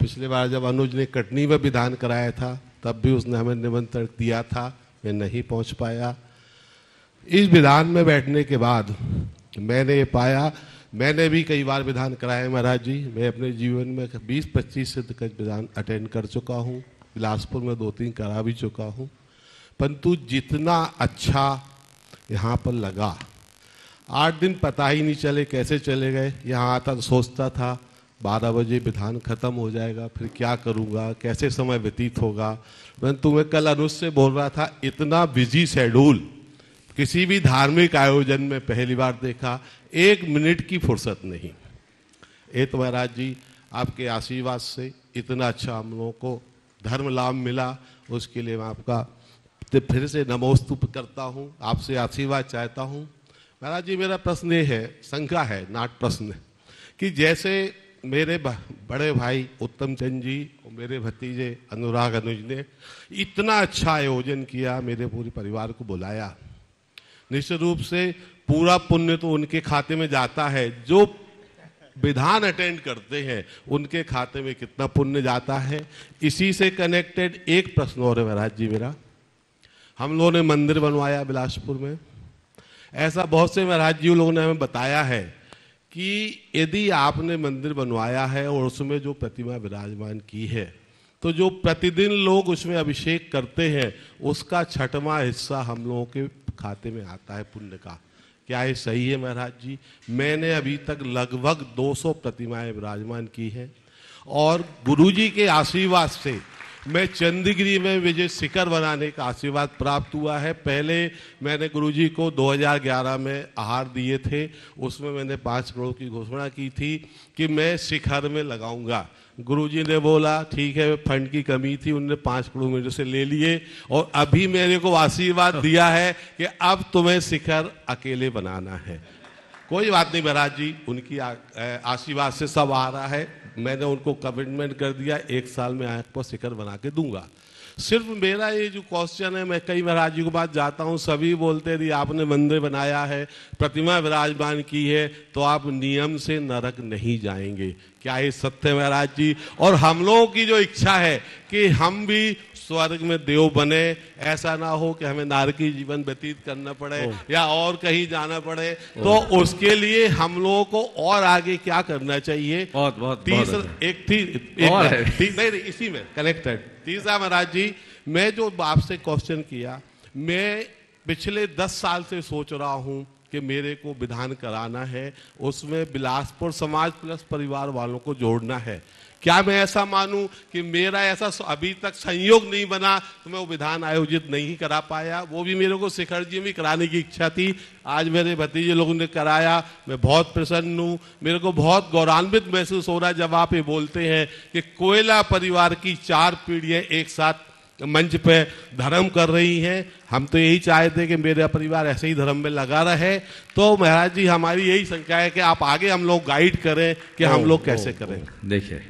पिछले बार जब अनुज ने कटनी में विधान कराया था तब भी उसने हमें निमंत्रण दिया था, मैं नहीं पहुँच पाया। इस विधान में बैठने के बाद मैंने ये पाया, मैंने भी कई बार विधान कराए महाराज जी। मैं अपने जीवन में 20-25 से विधान अटेंड कर चुका हूँ, बिलासपुर में दो तीन करा भी चुका हूँ। परंतु जितना अच्छा यहाँ पर लगा, आठ दिन पता ही नहीं चले कैसे चले गए। यहाँ आता तो सोचता था बारह बजे विधान खत्म हो जाएगा, फिर क्या करूँगा, कैसे समय व्यतीत होगा? परंतु मैं कल अनुज से बोल रहा था, इतना बिज़ी शेड्यूल किसी भी धार्मिक आयोजन में पहली बार देखा, एक मिनट की फुर्सत नहीं। ए तो महाराज जी, आपके आशीर्वाद से इतना अच्छा हम लोगों को धर्म लाभ मिला, उसके लिए मैं आपका फिर से नमोस्तुप करता हूँ, आपसे आशीर्वाद चाहता हूँ। महाराज जी, मेरा प्रश्न ये है शंका है, नाट प्रश्न कि जैसे मेरे बड़े भाई उत्तम चंद जी और मेरे भतीजे अनुराग अनुज ने इतना अच्छा आयोजन किया, मेरे पूरे परिवार को बुलाया। निश्चित रूप से पूरा पुण्य तो उनके खाते में जाता है। जो विधान अटेंड करते हैं, उनके खाते में कितना पुण्य जाता है। इसी से कनेक्टेड एक प्रश्न और है महाराज जी मेरा। हम लोगों ने मंदिर बनवाया बिलासपुर में। ऐसा बहुत से महाराज जी लोगों ने हमें बताया है। कि यदि आपने मंदिर बनवाया है और उसमें जो प्रतिमा विराजमान की है तो जो प्रतिदिन लोग उसमें अभिषेक करते हैं, उसका छठवा हिस्सा हम लोगों के खाते में आता है पुण्य का। क्या ये सही है महाराज जी? मैंने अभी तक लगभग 200 प्रतिमाएँ विराजमान की हैं और गुरुजी के आशीर्वाद से मैं चंदीगिरी में विजय शिखर बनाने का आशीर्वाद प्राप्त हुआ है। पहले मैंने गुरुजी को 2011 में आहार दिए थे। उसमें मैंने पाँच करोड़ की घोषणा की थी कि मैं शिखर में लगाऊँगा। गुरुजी ने बोला, ठीक है, फंड की कमी थी, उनने पाँच करोड़ मेरे से ले लिए और अभी मेरे को आशीर्वाद दिया है कि अब तुम्हें शिखर अकेले बनाना है। कोई बात नहीं महाराज जी, उनकी आशीर्वाद से सब आ रहा है। मैंने उनको कमिटमेंट कर दिया, एक साल में आँख पर शिखर बना के दूँगा। सिर्फ़ मेरा ये जो क्वेश्चन है, मैं कई महाराज के पास जाता हूँ, सभी बोलते थे आपने मंदिर बनाया है, प्रतिमा विराजमान की है तो आप नियम से नरक नहीं जाएँगे। क्या ये सत्य महाराज जी? और हम लोगों की जो इच्छा है कि हम भी स्वर्ग में देव बने ऐसा ना हो कि हमें नारकी जीवन व्यतीत करना पड़े या और कहीं जाना पड़े। तो उसके लिए हम लोगों को और आगे क्या करना चाहिए? बहुत बहुत तीसरा एक थी एक और? ती, नहीं नहीं इसी में कनेक्टेड तीसरा महाराज जी मैं जो आपसे क्वेश्चन किया मैं पिछले दस साल से सोच रहा हूँ कि मेरे को विधान कराना है उसमें बिलासपुर समाज प्लस परिवार वालों को जोड़ना है। क्या मैं ऐसा मानूं कि मेरा ऐसा अभी तक संयोग नहीं बना तो मैं वो विधान आयोजित नहीं करा पाया। वो भी मेरे को शिखर जी में कराने की इच्छा थी। आज मेरे भतीजे लोगों ने कराया। मैं बहुत प्रसन्न हूँ। मेरे को बहुत गौरवान्वित महसूस हो रहा है जब आप ये बोलते हैं कि कोयला परिवार की चार पीढ़ियाँ एक साथ मंच पे धर्म कर रही हैं। हम तो यही चाहते कि मेरा परिवार ऐसे ही धर्म में लगा रहे। तो महाराज जी हमारी यही संख्या है कि आप आगे हम लोग गाइड करें कि हम लोग कैसे करें। देखिए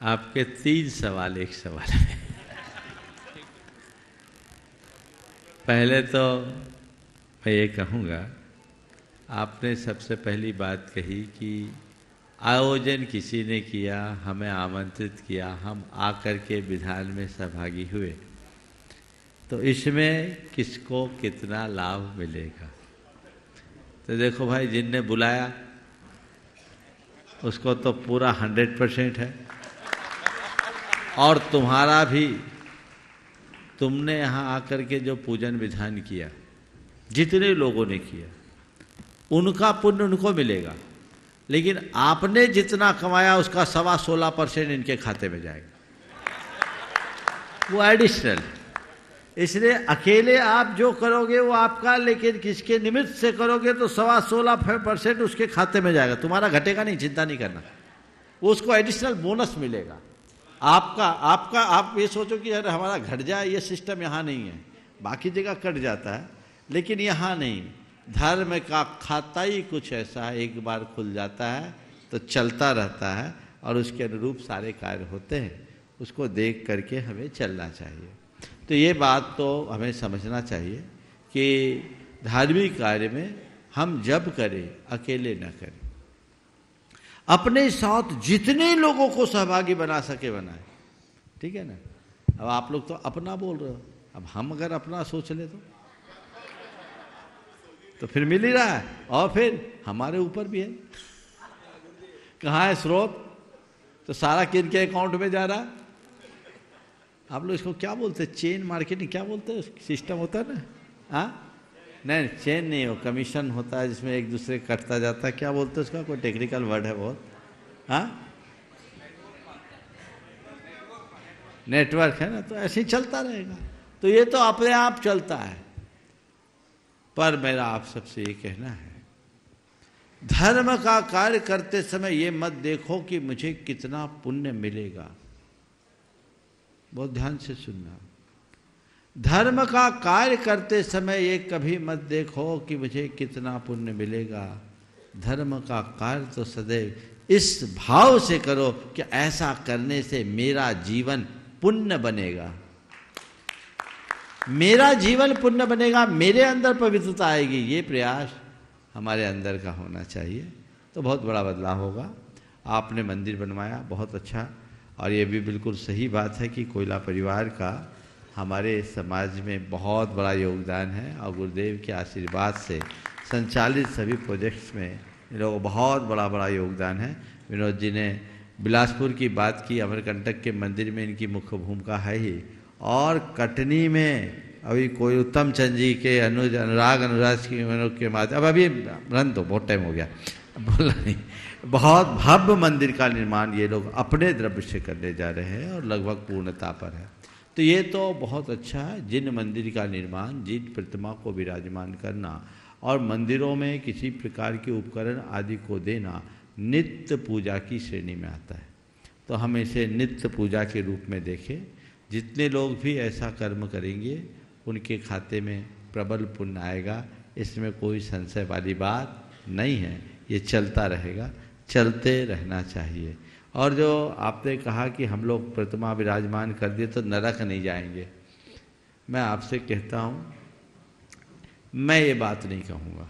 आपके तीन सवाल, एक सवाल में पहले तो मैं ये कहूँगा, आपने सबसे पहली बात कही कि आयोजन किसी ने किया, हमें आमंत्रित किया, हम आकर के विधान में सहभागी हुए। तो इसमें किसको कितना लाभ मिलेगा? तो देखो भाई, जिनने बुलाया, उसको तो पूरा हंड्रेड परसेंट है। और तुम्हारा भी। तुमने यहाँ आकर के जो पूजन विधान किया, जितने लोगों ने किया, उनका पुण्य उनको मिलेगा। लेकिन आपने जितना कमाया, उसका सवा सोलह परसेंट इनके खाते में जाएगा। वो एडिशनल इसलिए अकेले आप जो करोगे, वो आपका, लेकिन किसके निमित्त से करोगे तो सवा सोलह परसेंट उसके खाते में जाएगा। तुम्हारा घटेगा नहीं, चिंता नहीं करना। उसको एडिशनल बोनस मिलेगा। आपका आपका, आप ये सोचो कि अरे हमारा घट जाए, ये सिस्टम यहाँ नहीं है। बाकी जगह कट जाता है, लेकिन यहाँ नहीं। धर्म का खाता ही कुछ ऐसा है, एक बार खुल जाता है तो चलता रहता है, और उसके अनुरूप सारे कार्य होते हैं। उसको देख करके हमें चलना चाहिए। तो ये बात तो हमें समझना चाहिए कि धार्मिक कार्य में हम जब करें, अकेले न करें। अपने साथ जितने लोगों को सहभागी बना सके बनाए। ठीक है ना? अब आप लोग तो अपना बोल रहे हो। अब हम अगर अपना सोच ले तो। तो फिर मिल ही रहा है। और फिर हमारे ऊपर भी है। कहाँ है स्रोत? तो सारा किन के अकाउंट में जा रहा? है आप लोग इसको क्या बोलते हैं? चेन मार्केटिंग क्या बोलते हैं? सिस्टम होता है ना? हाँ? नहीं चेन नहीं हो कमीशन होता है जिसमें एक दूसरे कटता जाता है। क्या बोलते हैं उसका? कोई टेक्निकल वर्ड है बहुत? हाँ? नेटवर्क है ना तो ऐसे ही चलता रहेगा। तो ये तो अपने आप चलता है। पर मेरा आप सबसे ये कहना है, धर्म का कार्य करते समय ये मत देखो कि मुझे कितना पुण्य मिलेगा। बहुत ध्यान से सुनना। धर्म का कार्य करते समय ये कभी मत देखो कि मुझे कितना पुण्य मिलेगा। धर्म का कार्य तो सदैव इस भाव से करो कि ऐसा करने से मेरा जीवन पुण्य बनेगा। मेरा जीवन पुण्य बनेगा, मेरे अंदर पवित्रता आएगी, ये प्रयास हमारे अंदर का होना चाहिए। तो बहुत बड़ा बदलाव होगा। आपने मंदिर बनवाया, बहुत अच्छा। और ये भी बिल्कुल सही बात है कि कोयला परिवार का हमारे समाज में बहुत बड़ा योगदान है और गुरुदेव के आशीर्वाद से संचालित सभी प्रोजेक्ट्स में इन लोगों बहुत बड़ा बड़ा योगदान है। विनोद जी ने बिलासपुर की बात की, अमरकंटक के मंदिर में इनकी मुख्य भूमिका है ही। और कटनी में अभी कोई उत्तम चंद जी के अनुज, अनुराग अनुराग की के माध्यम, अब अभी रन तो बहुत टाइम हो गया। बोला नहीं। बहुत भव्य मंदिर का निर्माण ये लोग अपने द्रव्य से करने जा रहे हैं और लगभग पूर्णता पर है। तो ये तो बहुत अच्छा है, जिन मंदिर का निर्माण, जिन प्रतिमा को विराजमान करना और मंदिरों में किसी प्रकार के उपकरण आदि को देना नित्य पूजा की श्रेणी में आता है। तो हम इसे नित्य पूजा के रूप में देखें। जितने लोग भी ऐसा कर्म करेंगे, उनके खाते में प्रबल पुण्य आएगा। इसमें कोई संशय वाली बात नहीं है, ये चलता रहेगा, चलते रहना चाहिए। और जो आपने कहा कि हम लोग प्रतिमा विराजमान कर दिए तो नरक नहीं जाएँगे। मैं आपसे कहता हूँ मैं ये बात नहीं कहूँगा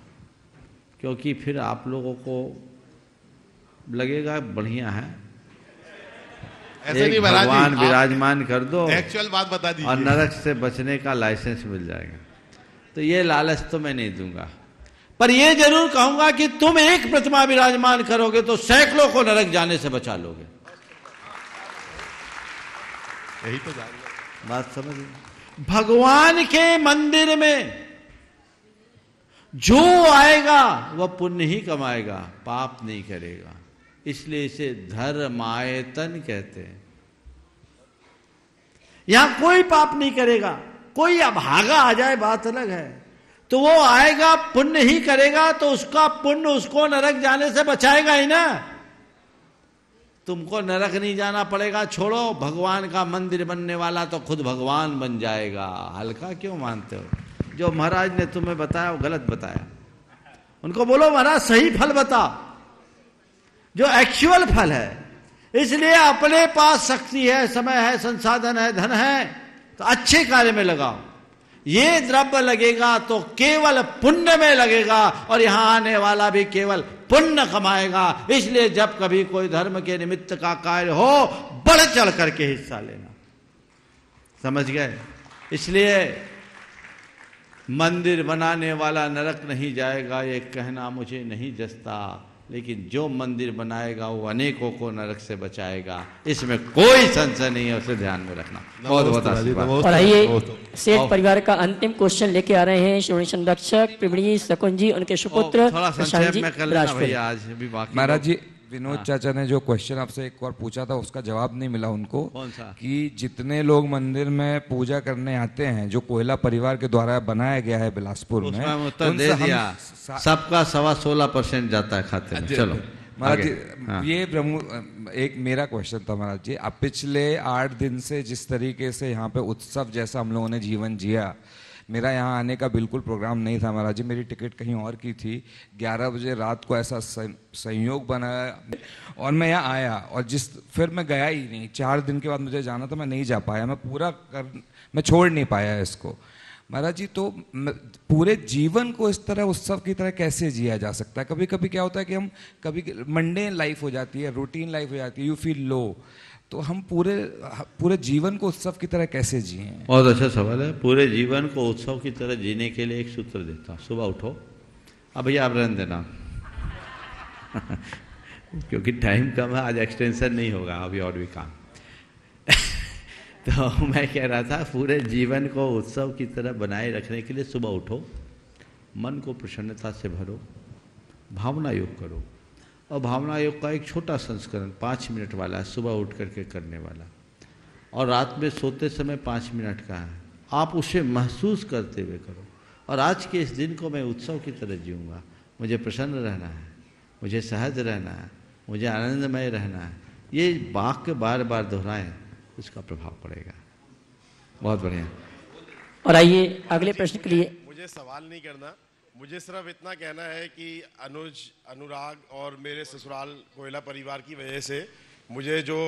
क्योंकि फिर आप लोगों को लगेगा बढ़िया है। ऐसे एक नहीं भगवान विराजमान कर दो एक्चुअल बात बता दीजिए। और नरक से बचने का लाइसेंस मिल जाएगा। तो ये लालच तो मैं नहीं दूँगा। पर ये ज़रूर कहूँगा कि तुम एक प्रतिमा विराजमान करोगे तो सैकड़ों को नरक जाने से बचा लोगे। यही तो बात समझ भगवान के मंदिर में जो आएगा वह पुण्य ही कमाएगा पाप नहीं करेगा। इसलिए इसे धर्मायतन कहते हैं। यहाँ कोई पाप नहीं करेगा कोई अभागा आ जाए बात अलग है। तो वो आएगा, पुण्य ही करेगा तो उसका पुण्य उसको नरक जाने से बचाएगा ही ना। तुमको नरक नहीं जाना पड़ेगा, छोड़ो, भगवान का मंदिर बनने वाला तो खुद भगवान बन जाएगा। हल्का क्यों मानते हो? जो महाराज ने तुम्हें बताया, वो गलत बताया। उनको बोलो, महाराज, सही फल बताओ जो एक्चुअल फल है। इसलिए अपने पास शक्ति है, समय है, संसाधन है, धन है तो अच्छे कार्य में लगाओ। ये द्रव्य लगेगा तो केवल पुण्य में लगेगा और यहाँ आने वाला भी केवल पुण्य कमाएगा। इसलिए जब कभी कोई धर्म के निमित्त का कार्य हो, बढ़ चढ़ करके हिस्सा लेना। समझ गए? इसलिए मंदिर बनाने वाला नरक नहीं जाएगा, ये कहना मुझे नहीं जसता। लेकिन जो मंदिर बनाएगा वो अनेकों को नरक से बचाएगा। इसमें कोई संशय नहीं है उसे ध्यान में रखना। बहुत बहुत और आइए सेठ परिवार का अंतिम क्वेश्चन लेके आ रहे हैं श्रोणी संरक्षक प्रवीणी शकुन जी उनके सुपुत्र थोड़ा प्रशांत में कर लेना भैया आज भी बाकी महाराज जी विनोद हाँ। चाचा ने जो क्वेश्चन आपसे एक और पूछा था उसका जवाब नहीं मिला उनको कौन सा? कि जितने लोग मंदिर में पूजा करने आते हैं जो कोयला परिवार के द्वारा बनाया गया है बिलासपुर में उत्तर दे दिया सबका सवा सोलह परसेंट जाता है खाते में चलो महाराज जी हाँ। ये प्रमुख एक मेरा क्वेश्चन था महाराज जी अब पिछले आठ दिन से जिस तरीके से यहाँ पे उत्सव जैसा हम लोगों ने जीवन जिया मेरा यहाँ आने का बिल्कुल प्रोग्राम नहीं था महाराज जी, मेरी टिकट कहीं और की थी। ग्यारह बजे रात को ऐसा संयोग बना और मैं यहाँ आया और जिस, फिर मैं गया ही नहीं। चार दिन के बाद मुझे जाना था, मैं नहीं जा पाया। मैं पूरा कर, मैं छोड़ नहीं पाया इसको। महाराज जी तो पूरे जीवन को इस तरह उत्सव की तरह कैसे जिया जा सकता है? कभी कभी क्या होता है कि हम कभी मंडे लाइफ हो जाती है रूटीन लाइफ हो जाती है यू फील लो तो हम पूरे पूरे जीवन को उत्सव की तरह कैसे जिए? बहुत अच्छा सवाल है। पूरे जीवन को उत्सव की तरह जीने के लिए एक सूत्र देता हूँ। सुबह उठो। अब भैया आप रहने देना। क्योंकि टाइम कम है, आज एक्सटेंशन नहीं होगा, अभी और भी काम। तो मैं कह रहा था, पूरे जीवन को उत्सव की तरह बनाए रखने के लिए सुबह उठो, मन को प्रसन्नता से भरो, भावना योग करो। और भावना योग का एक छोटा संस्करण पाँच मिनट वाला है सुबह उठ करके करने वाला। और रात में सोते समय पाँच मिनट का है। आप उसे महसूस करते हुए करो। और आज के इस दिन को मैं उत्सव की तरह जीऊँगा। मुझे प्रसन्न रहना है। मुझे सहज रहना है। मुझे आनंदमय रहना है। ये वाक्य बार बार दोहराएँ उसका प्रभाव पड़ेगा। बहुत बढ़िया। और आइए अगले प्रश्न के लिए मुझे सवाल नहीं करना। मुझे सिर्फ़ इतना कहना है कि अनुज अनुराग और मेरे ससुराल कोयला परिवार की वजह से मुझे जो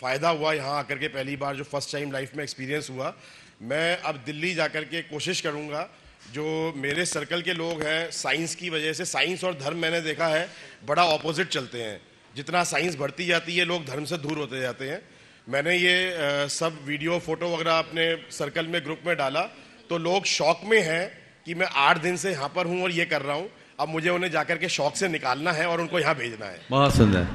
फ़ायदा हुआ यहाँ आकर के पहली बार जो फ़र्स्ट टाइम लाइफ में एक्सपीरियंस हुआ मैं अब दिल्ली जाकर के कोशिश करूँगा जो मेरे सर्कल के लोग हैं साइंस की वजह से साइंस और धर्म मैंने देखा है बड़ा ऑपोजिट चलते हैं। जितना साइंस बढ़ती जाती है लोग धर्म से दूर होते जाते हैं। मैंने ये आ, सब वीडियो फ़ोटो वगैरह अपने सर्कल में ग्रुप में डाला तो लोग शौक में हैं कि मैं आठ दिन से यहाँ पर हूँ और ये कर रहा हूँ। अब मुझे उन्हें जाकर के शौक से निकालना है और उनको यहाँ भेजना है। बहुत सुंदर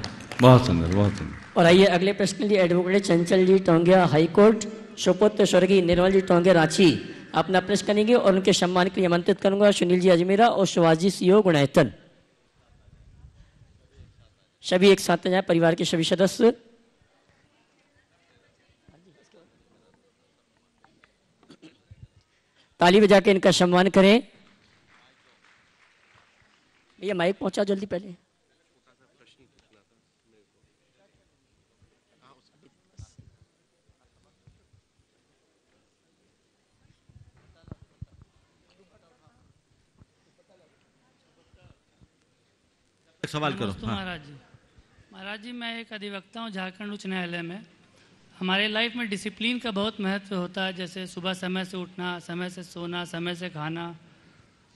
बहुत सुंदर बहुत सुंदर। और आइए अगले प्रश्न के लिए एडवोकेट चंचल जी टोंगिया हाईकोर्ट शोपोत स्वर्गीय निर्मल जी टोंगे रांची। अपना प्रश्न करेंगे और उनके सम्मान के लिए आमंत्रित करूँगा सुनील जी अजमेरा और शिवाजी सीओ गुणायतन सभी एक साथ जाए परिवार के सभी सदस्य। ताली बजा के इनका सम्मान करें। भैया माइक पहुँचा जल्दी पहले। सवाल करो हाँ। महाराज जी। महाराज जी मैं एक अधिवक्ता हूँ झारखंड उच्च न्यायालय में। हमारे लाइफ में डिसिप्लिन का बहुत महत्व होता है जैसे सुबह समय से उठना समय से सोना समय से खाना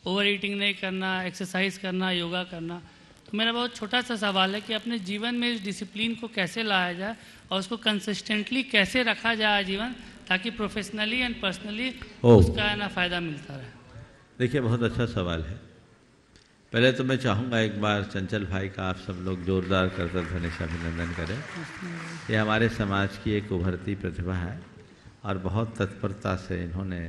ओवर ईटिंग नहीं करना एक्सरसाइज करना योगा करना। तो मेरा बहुत छोटा सा सवाल है कि अपने जीवन में इस डिसिप्लिन को कैसे लाया जाए और उसको कंसिस्टेंटली कैसे रखा जाए जीवन ताकि प्रोफेशनली एंड पर्सनली उसका ना फ़ायदा मिलता रहे? देखिए बहुत अच्छा सवाल है। पहले तो मैं चाहूँगा एक बार चंचल भाई का आप सब लोग जोरदार करतल से अभिनंदन करें। ये हमारे समाज की एक उभरती प्रतिभा है और बहुत तत्परता से इन्होंने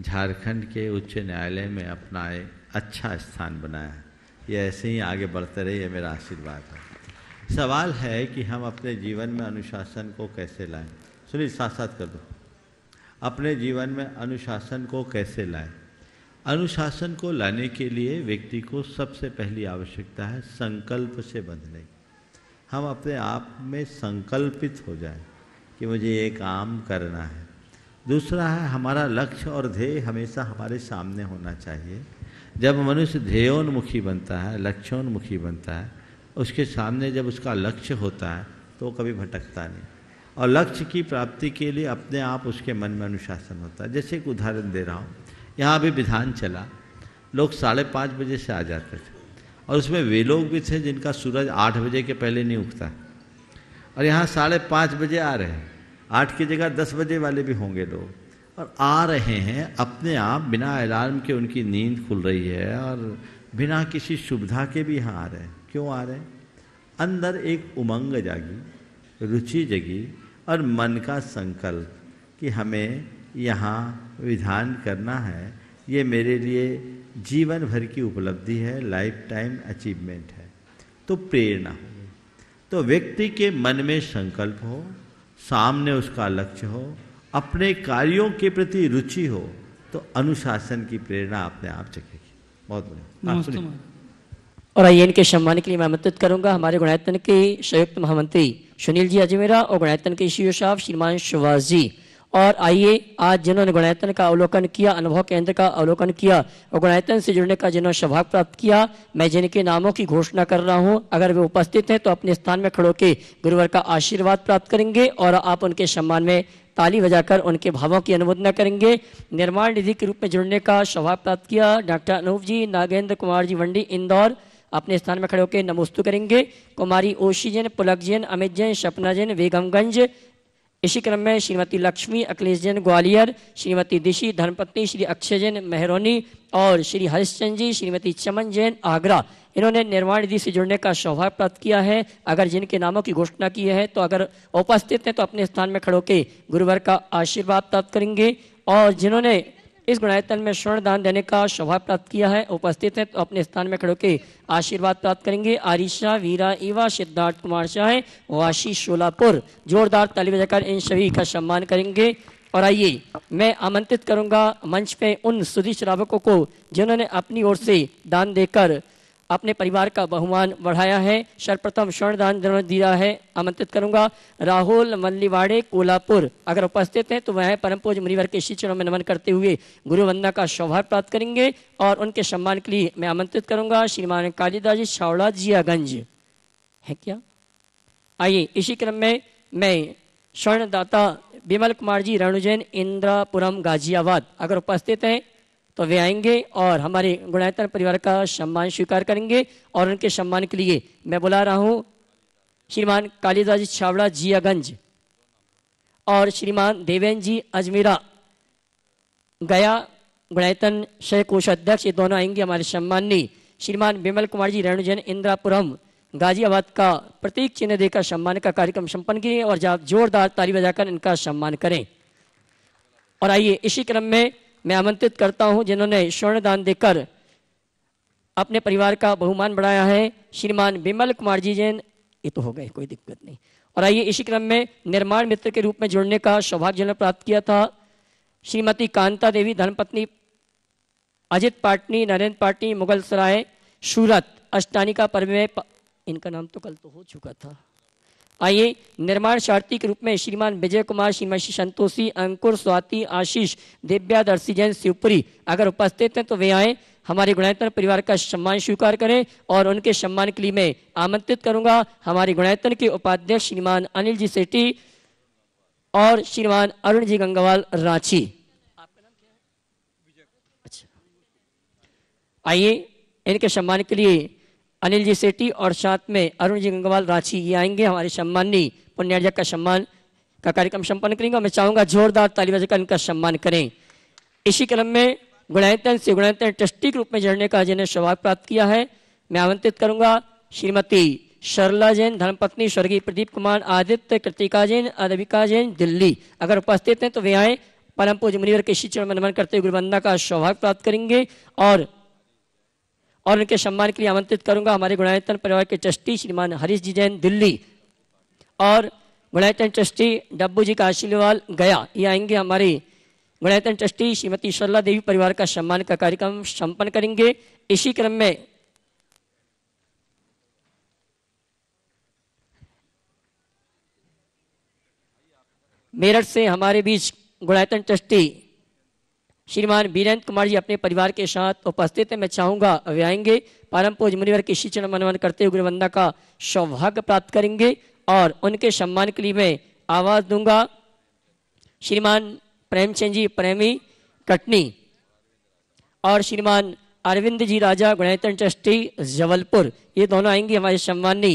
झारखंड के उच्च न्यायालय में अपना एक अच्छा स्थान बनाया ये ऐसे ही आगे बढ़ते रहे ये मेरा आशीर्वाद है। सवाल है कि हम अपने जीवन में अनुशासन को कैसे लाएँ? सुनिए साथ साथ कर दो। अपने जीवन में अनुशासन को कैसे लाएँ? अनुशासन को लाने के लिए व्यक्ति को सबसे पहली आवश्यकता है संकल्प से बंधने की। हम अपने आप में संकल्पित हो जाए कि मुझे ये काम करना है। दूसरा है, हमारा लक्ष्य और ध्येय हमेशा हमारे सामने होना चाहिए। जब मनुष्य ध्येयोन्मुखी बनता है, लक्ष्योन्मुखी बनता है, उसके सामने जब उसका लक्ष्य होता है तो कभी भटकता नहीं। और लक्ष्य की प्राप्ति के लिए अपने आप उसके मन में अनुशासन होता है। जैसे एक उदाहरण दे रहा हूँ। यहाँ अभी विधान चला। लोग साढ़े पाँच बजे से आ जाते थे। और उसमें वे लोग भी थे जिनका सूरज आठ बजे के पहले नहीं उगता। और यहाँ साढ़े पाँच बजे आ रहे हैं। आठ की जगह दस बजे वाले भी होंगे लोग। और आ रहे हैं अपने आप बिना अलार्म के उनकी नींद खुल रही है और बिना किसी सुविधा के भी यहाँ आ रहे हैं। क्यों आ रहे हैं? अंदर एक उमंग जागी, रुचि जगी और मन का संकल्प कि हमें यहाँ विधान करना है ये मेरे लिए जीवन भर की उपलब्धि है लाइफ टाइम अचीवमेंट है। तो प्रेरणा हो। तो व्यक्ति के मन में संकल्प हो सामने उसका लक्ष्य हो अपने कार्यों के प्रति रुचि हो तो अनुशासन की प्रेरणा अपने आप जगेगी। बहुत बढ़िया। और आइए इनके सम्मान के लिए मैं आमंत्रित करूँगा। हमारे गुणायतन के संयुक्त महामंत्री सुनील जी अजमेरा और गुणायतन के ईश्वर साहब श्रीमान शिवाज। जी और आइए आज जिन्होंने गुणायतन का अवलोकन किया, अनुभव केंद्र का अवलोकन किया, और गुणायतन से जुड़ने का जिन्होंने सौभाग्य प्राप्त किया, मैं जिनके नामों की घोषणा कर रहा हूँ, अगर वे उपस्थित हैं तो अपने स्थान में खड़ो के गुरुवर का आशीर्वाद प्राप्त करेंगे और आप उनके सम्मान में ताली बजाकर उनके भावों की अनुमोदना करेंगे। निर्माण निधि के रूप में जुड़ने का सौभाग्य प्राप्त किया डॉक्टर अनूप जी, नागेंद्र कुमार जी वंडी, इंदौर। अपने स्थान में खड़े होकर नमोस्तु करेंगे। कुमारी ओशी जैन, पुलक जैन, अमित जैन, सपना जैन बेगमगंज इसी क्रम में श्रीमती लक्ष्मी अखिलेश जैन ग्वालियर, श्रीमती दिशी, धर्मपत्नी श्री अक्षय जैन मेहरोनी और श्री हरिश्चंद जी, श्रीमती चमन जैन आगरा। इन्होंने निर्माण निधि से जुड़ने का सौभाग्य प्राप्त किया है। अगर जिनके नामों की घोषणा की है तो अगर उपस्थित हैं तो अपने स्थान में खड़ो के गुरुवर का आशीर्वाद प्राप्त करेंगे। और जिन्होंने इस गुणायतन में स्वर्ण दान देने का शोभा प्राप्त किया है। उपस्थित है तो अपने स्थान में खड़ो के आशीर्वाद प्राप्त करेंगे। आरिशा, वीरा इवा सिद्धार्थ कुमार शाह वाशी, शोलापुर, जोरदार ताली बजाकर इन सभी का सम्मान करेंगे। और आइए, मैं आमंत्रित करूँगा मंच पे उन सुधी श्रावकों को, जिन्होंने अपनी ओर से दान देकर अपने परिवार का बहुमान बढ़ाया है। सर्वप्रथम स्वर्ण दान दिया है। आमंत्रित करूँगा राहुल मल्लीवाड़े, कोल्हापुर। अगर उपस्थित हैं तो वह परम पूज मुनिवर के शिक्षणों में नमन करते हुए गुरु वंदना का सौभाग्य प्राप्त करेंगे और उनके सम्मान के लिए मैं आमंत्रित करूँगा श्रीमान कालिदास जी छावड़ा जियागंज है क्या? आइए, इसी क्रम में मैं स्वर्णदाता विमल कुमार जी, रणुजैन, इंद्रापुरम, गाजियाबाद। अगर उपस्थित हैं तो वे आएँगे और हमारे गुणायतन परिवार का सम्मान स्वीकार करेंगे और उनके सम्मान के लिए मैं बुला रहा हूँ श्रीमान कालिदास जी छावड़ा जियागंज और श्रीमान देवेंद्र जी अजमेरा, गया गुणायतन शय कोषाध्यक्ष ये दोनों आएँगे हमारे सम्मानी श्रीमान विमल कुमार जी, रेणुजैन इंदिरापुरम, गाजियाबाद का प्रतीक चिन्ह देकर सम्मान का कार्यक्रम संपन्न किए और जोरदार ताली बजाकर इनका सम्मान करें। और आइए, इसी क्रम में मैं आमंत्रित करता हूँ जिन्होंने स्वर्ण दान देकर अपने परिवार का बहुमान बढ़ाया है। श्रीमान विमल कुमार जी जैन, ये तो हो गए, कोई दिक्कत नहीं। और आइए इसी क्रम में निर्माण मित्र के रूप में जुड़ने का सौभाग्य जिन्होंने प्राप्त किया था। श्रीमती कांता देवी, धर्मपत्नी अजित पाटनी, नरेंद्र पाटनी मुगल सराय सूरत, अष्टानिका पर्व में. इनका नाम तो कल तो हो चुका था। आइए, निर्माण शार्थी के रूप में श्रीमान विजय कुमार, श्रीमती संतोषी, अंकुर, स्वाति, आशीष दिव्या दर्शी जैन शिवपुरी अगर उपस्थित हैं तो वे आए, हमारे गुणायतन परिवार का सम्मान स्वीकार करें और उनके सम्मान के लिए मैं आमंत्रित करूँगा। हमारे गुणायतन के उपाध्यक्ष श्रीमान अनिल जी सेठी और श्रीमान अरुण जी गंगवाल रांची। अच्छा। आइए, इनके सम्मान के लिए अनिल जी सेठी और साथ में अरुण जी गंगवाल रांची ये आएँगे, हमारे सम्मानी पुण्यार्जक का सम्मान का कार्यक्रम संपन्न करेंगे। मैं चाहूँगा जोरदार ताली बजाकर इनका सम्मान करें। इसी क्रम में गुणायतन से गुणायतन ट्रस्टी के रूप में जड़ने का जिन्हें सौभाग्य प्राप्त किया है। मैं आमंत्रित करूँगा श्रीमती शरला जैन, धर्मपत्नी स्वर्गीय प्रदीप कुमार, आदित्य कृतिका जैन, अदविका जैन, दिल्ली। अगर उपस्थित हैं तो वे आए। परम पूज मुनिवर के शिक्षण में नमन करते गुरुबंदा का सौभाग्य प्राप्त करेंगे और और उनके सम्मान के लिए आमंत्रित करूँगा हमारे गुणायतन परिवार के ट्रस्टी श्रीमान हरीश जी जैन, दिल्ली। और गुणायतन ट्रस्टी डब्बू जी का आशीर्वाल गया। ये आएँगे हमारे गुणायतन ट्रस्टी श्रीमती सरला देवी परिवार का सम्मान का कार्यक्रम संपन्न करेंगे। इसी क्रम में मेरठ से हमारे बीच गुणायतन ट्रस्टी श्रीमान बीरेंद्र कुमार जी अपने परिवार के साथ उपस्थित हैं। मैं चाहूँगा, वे आएँगे। परम पूज मुनिवर के शिक्षण मनवन करते हुए वंदा का सौभाग्य प्राप्त करेंगे और उनके सम्मान के लिए मैं आवाज़ दूँगा। श्रीमान प्रेमचंद जी, प्रेमी कटनी और श्रीमान अरविंद जी, राजा गुणैतन ट्रस्टी, जबलपुर। ये दोनों आएँगे हमारे सम्मानी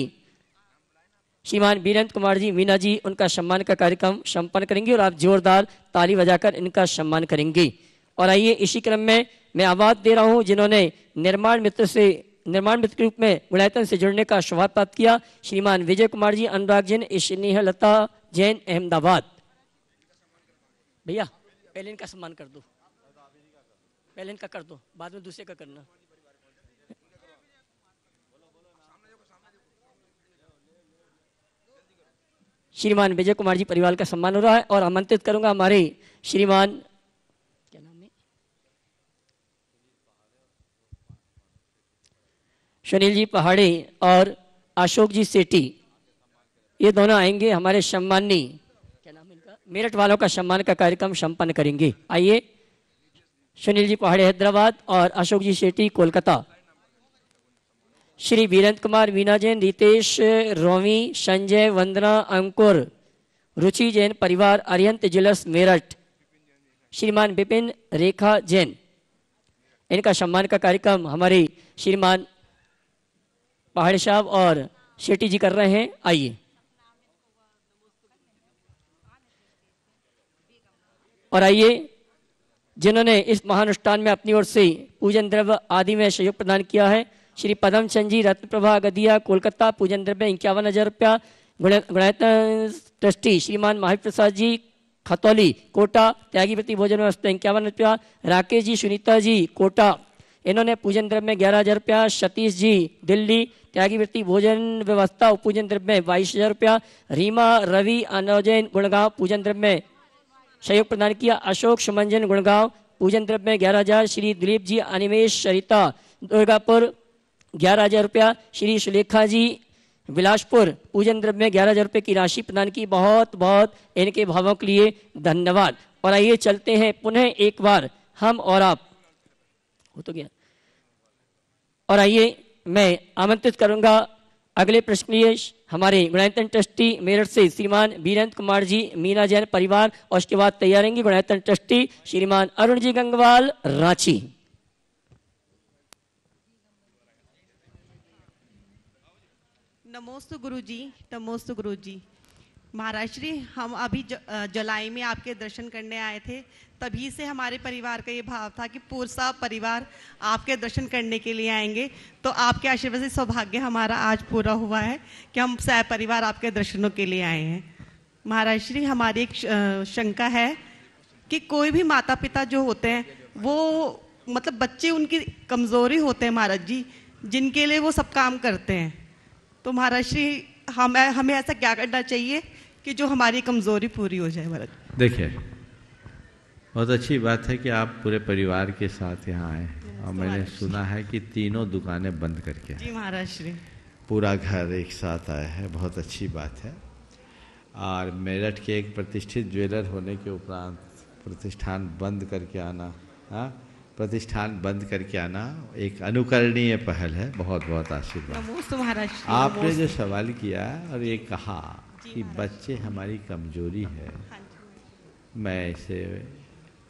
श्रीमान वीरेंद्र कुमार जी, मीना जी, उनका सम्मान का कार्यक्रम संपन्न करेंगे और आप जोरदार ताली बजाकर इनका सम्मान करेंगे। और आइए इसी क्रम में मैं आवाज़ दे रहा हूँ जिन्होंने निर्माण मित्र से, निर्माण मित्र के रूप में गुणायतन से जुड़ने का सौभाग्य प्राप्त किया, श्रीमान विजय कुमार जी, अनुराग जैन स्नेह लता जैन, अहमदाबाद। भैया, पहले इनका सम्मान कर दो। पहले इनका कर दो, बाद में दूसरे का करना। श्रीमान विजय कुमार जी, परिवार का सम्मान हो रहा है और आमंत्रित करूँगा हमारे श्रीमान क्या नाम है सुनील जी पहाड़े और अशोक जी सेठी, ये दोनों आएँगे हमारे सम्मानी क्या नाम इनका? मेरठ वालों का सम्मान का कार्यक्रम संपन्न करेंगे। आइए, सुनील जी पहाड़े हैदराबाद और अशोक जी सेठी कोलकाता। श्री वीरेंद्र कुमार मीना जैन, रितेश, रोमी, संजय, वंदना, अंकुर, रुचि जैन, परिवार, अरियंत जिलस मेरठ। श्रीमान विपिन रेखा जैन, इनका सम्मान का कार्यक्रम हमारे श्रीमान पहाड़ साहब और शेट्टी जी कर रहे हैं। आइए। और आइए, जिन्होंने इस महानुष्ठान में अपनी ओर से पूजन द्रव्य आदि में सहयोग प्रदान किया है, श्री पदम चंद जी रत्न प्रभा गदिया, कोलकाता, पूजन द्रव्य इक्यावन हज़ार रुपया गुणयतन ट्रस्टी श्रीमान महाप्रसाद जी, खतौली, कोटा, त्यागी प्रति भोजन व्यवस्था इक्यावन रुपया, राकेश जी, सुनीता जी, कोटा इन्होंने पूजन द्रव्य में ग्यारह हज़ार रुपया, सतीश जी दिल्ली, त्यागी वृत्ति भोजन व्यवस्था पूजन द्रव्य में बाईस हज़ार रुपया, रीमा, रवि अनोजैन गुड़गांव पूजन द्रव्य में सहयोग प्रदान किया, अशोक सुमंजन गुड़गांव पूजन द्रव्य में ग्यारह हज़ार, श्री दिलीप जी, अनिमेश, सरिता दुर्गापुर, ग्यारह हज़ार रुपया, श्री सुलेखा जी बिलासपुर पूजन द्रव्य में ग्यारह हज़ार रुपये की राशि प्रदान की, बहुत बहुत इनके भावों के लिए धन्यवाद। और आइए चलते हैं, पुनः एक बार हम और आप। हो तो गया। और आइए मैं आमंत्रित करूँगा अगले प्रश्न लिए हमारे गुणायतन ट्रस्टी मेरठ से श्रीमान वीरेंद्र कुमार जी, मीना जैन परिवार, और उसके बाद तैयारेंगे गुणायतन ट्रस्टी श्रीमान अरुण जी गंगवाल, रांची। नमोस्तु गुरु जी नमोस्तु गुरु जी महाराज श्री हम अभी ज, जुलाई में आपके दर्शन करने आए थे तभी से हमारे परिवार का ये भाव था कि पूरा परिवार आपके दर्शन करने के लिए आएँगे। तो आपके आशीर्वाद से सौभाग्य हमारा आज पूरा हुआ है कि हम सह परिवार आपके दर्शनों के लिए आए हैं। महाराज श्री हमारी एक शंका है कि कोई भी माता पिता जो होते हैं वो मतलब बच्चे उनकी कमज़ोरी होते हैं महाराज जी जिनके लिए वो सब काम करते हैं। तो महाराज श्री हम हमें ऐसा क्या करना चाहिए कि जो हमारी कमज़ोरी पूरी हो जाए महाराज देखिए बहुत अच्छी बात है कि आप पूरे परिवार के साथ यहाँ आए और मैंने सुना है कि तीनों दुकानें बंद करके। जी महाराज श्री पूरा घर एक साथ आया है बहुत अच्छी बात है। और मेरठ के एक प्रतिष्ठित ज्वेलर होने के उपरांत प्रतिष्ठान बंद करके आना हाँ प्रतिष्ठान बंद करके आना एक अनुकरणीय पहल है। बहुत बहुत आशीर्वाद आपने जो सवाल किया और ये कहा कि बच्चे हमारी कमज़ोरी है। मैं इसे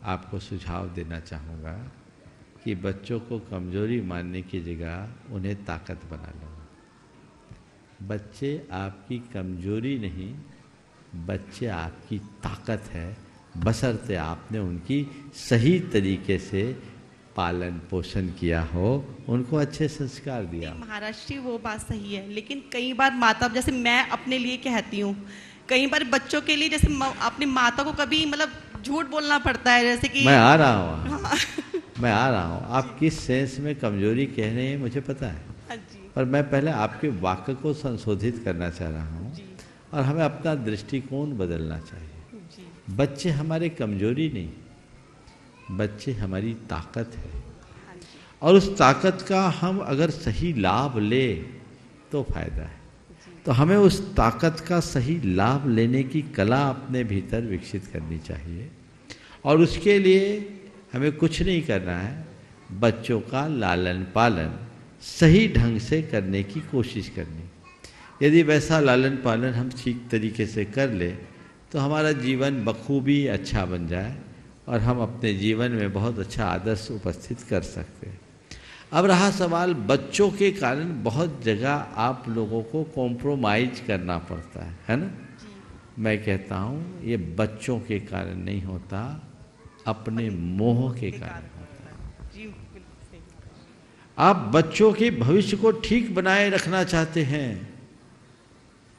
आपको सुझाव देना चाहूँगा कि बच्चों को कमज़ोरी मानने की जगह उन्हें ताकत बना लो। बच्चे आपकी कमज़ोरी नहीं, बच्चे आपकी ताकत है। बशर्ते आपने उनकी सही तरीके से पालन पोषण किया हो उनको अच्छे संस्कार दिया। महाराज श्री वो बात सही है लेकिन कई बार माता जैसे मैं अपने लिए कहती हूँ कई बार बच्चों के लिए जैसे अपनी माता को कभी मतलब झूठ बोलना पड़ता है जैसे कि मैं आ रहा हूँ हाँ, मैं आ रहा हूँ। आप किस सेंस में कमज़ोरी कह रहे हैं मुझे पता है। हाँ पर मैं पहले आपके वाक्य को संशोधित करना चाह रहा हूँ और हमें अपना दृष्टिकोण बदलना चाहिए। बच्चे हमारे कमज़ोरी नहीं बच्चे हमारी ताकत है। और उस ताकत का हम अगर सही लाभ ले तो फ़ायदा है। तो हमें उस ताकत का सही लाभ लेने की कला अपने भीतर विकसित करनी चाहिए। और उसके लिए हमें कुछ नहीं करना है, बच्चों का लालन पालन सही ढंग से करने की कोशिश करनी। यदि वैसा लालन पालन हम ठीक तरीके से कर ले तो हमारा जीवन बखूबी अच्छा बन जाए। और हम अपने जीवन में बहुत अच्छा आदर्श उपस्थित कर सकते हैं। अब रहा सवाल बच्चों के कारण बहुत जगह आप लोगों को कॉम्प्रोमाइज करना पड़ता है है ना? मैं कहता हूँ ये बच्चों के कारण नहीं होता अपने मोह के कारण होता है। आप बच्चों के भविष्य को ठीक बनाए रखना चाहते हैं